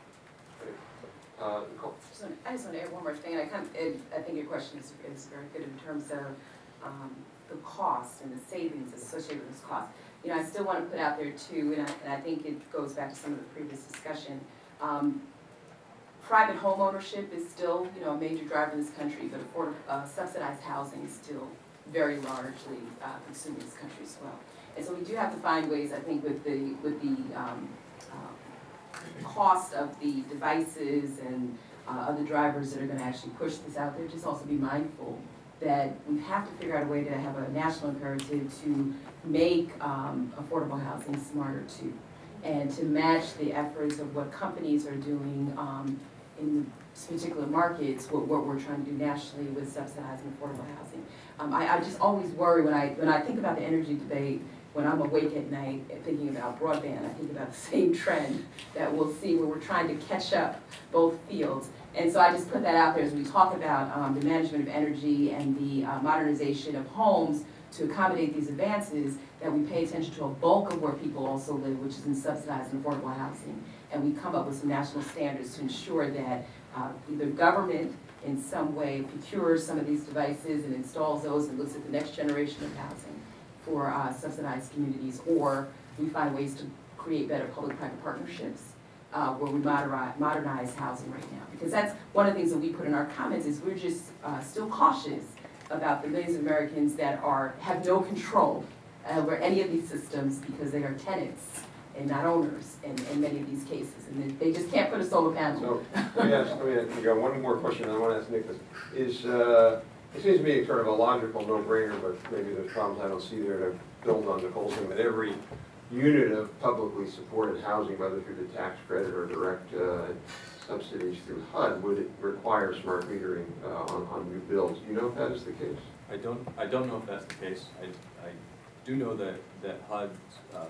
Uh, Nicol? Just I just want to add one more thing, and I kind of, and I think your question is, is very good in terms of um, the cost and the savings associated with this cost. You know, I still want to put out there too, and I, and I think it goes back to some of the previous discussion. um, Private home ownership is still, you know, a major driver in this country, but affordable, uh, subsidized housing is still very largely uh, consumed in this country as well. And so we do have to find ways, I think, with the, with the um, uh, cost of the devices and uh, other drivers that are gonna actually push this out there, just also be mindful that we have to figure out a way to have a national imperative to make um, affordable housing smarter too. And to match the efforts of what companies are doing um, in particular markets, what, what we're trying to do nationally with subsidizing affordable housing. Um, I, I just always worry when I, when I think about the energy debate, when I'm awake at night thinking about broadband, I think about the same trend that we'll see where we're trying to catch up both fields. And so I just put that out there as we talk about um, the management of energy and the uh, modernization of homes to accommodate these advances, that we pay attention to a bulk of where people also live, which is in subsidized and affordable housing. And we come up with some national standards to ensure that uh, either government in some way procures some of these devices and installs those and looks at the next generation of housing for uh, subsidized communities, or we find ways to create better public-private partnerships uh, where we modernize, modernize housing right now. Because that's one of the things that we put in our comments is we're just uh, still cautious about the millions of Americans that are, have no control over any of these systems because they are tenants and not owners in, in many of these cases. And they just can't put a solar panel. So, let me ask, let me ask, we got one more question, I want to ask Nick this. Is, uh, it seems to me sort of a logical no-brainer, but maybe there's problems I don't see there to build on the whole thing, that every unit of publicly supported housing, whether through the tax credit or direct uh, subsidies through HUD, would require smart metering uh, on, on new builds. Do you know if that is the case? I don't, I don't know if that's the case. I, I do know that, that HUD uh,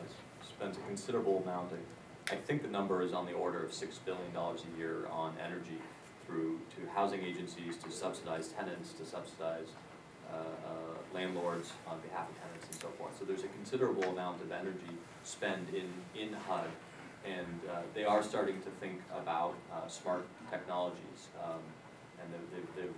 spends a considerable amount of I think the number is on the order of six billion dollars a year on energy through to housing agencies, to subsidize tenants, to subsidize uh, uh, landlords on behalf of tenants and so forth. So there's a considerable amount of energy spend in, in HUD, and uh, they are starting to think about uh, smart technologies. um, And they've- they've, they've,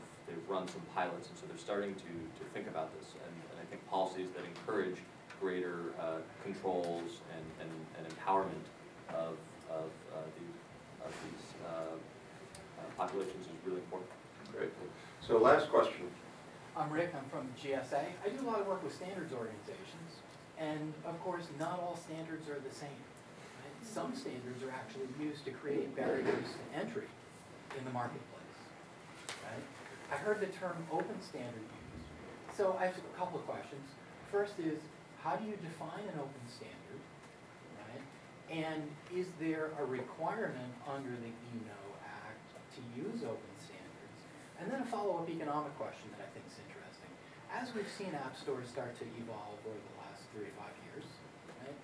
run some pilots, and so they're starting to, to think about this. And, and I think policies that encourage greater uh, controls and, and, and empowerment of, of uh, these, of these populations is really important. Great. So last question. I'm Rick, I'm from GSA. I do a lot of work with standards organizations, and of course, not all standards are the same. right? Some standards are actually used to create barriers to entry in the marketplace. right? I heard the term open standard used. So I have a couple of questions. First is, how do you define an open standard? Right? And is there a requirement under the eKnow Act to use open standards? And then a follow-up economic question that I think is interesting. As we've seen app stores start to evolve over the last three to five years, right,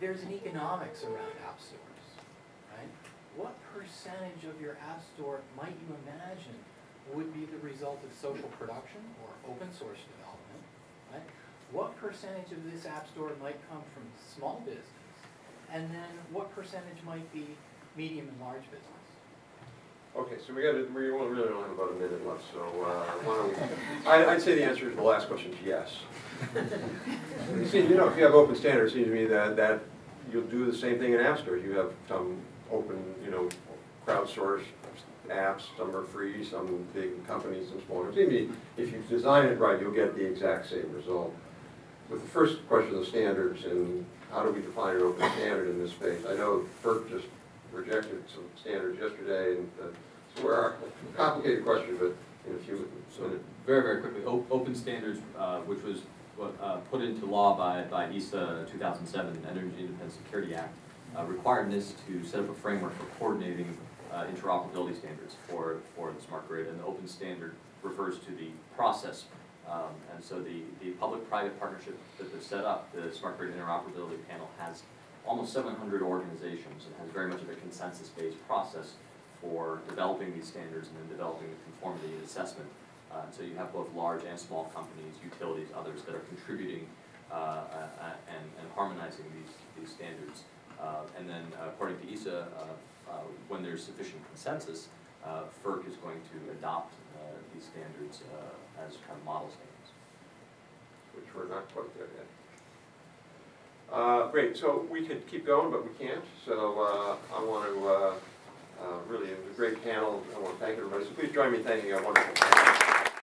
there's an economics around app stores, right? What percentage of your app store might you imagine would be the result of social production or open source development, right? What percentage of this app store might come from small business? And then what percentage might be medium and large business? Okay, so we got, to we only really only have about a minute left, so uh, why don't we, I- I'd say the answer to the last question is yes. You see, you know, if you have open standards, it seems to me that, that you'll do the same thing in app stores. You have some open, you know, crowdsourced apps, some are free, some big companies, some smaller. It seems to me, if you design it right, you'll get the exact same result. With the first question of standards and how do we define an open standard in this space? I know FERC just rejected some standards yesterday, and uh, so we're, a complicated question, but in a few So, very, very quickly, o- open standards, uh, which was, uh, put into law by, by E thousand seven, Energy Independent Security Act, uh, required NIST to set up a framework for coordinating, uh, interoperability standards for, for the smart grid, and the open standard refers to the process. Um, and so the, the public-private partnership that they've set up, the Smart Grid Interoperability Panel, has almost seven hundred organizations, and has very much of a consensus-based process for developing these standards and then developing the conformity assessment. Uh, so you have both large and small companies, utilities, others that are contributing uh, uh, uh, and, and harmonizing these, these standards. Uh, and then according to uh, when there's sufficient consensus, FERC is going to adopt these standards as kind of model standards. which we're not quite there yet. Uh, Great, so we could keep going, but we can't, so uh, I want to, uh, uh, really, it was a great panel, I want to thank everybody, so please join me in thanking our wonderful panel.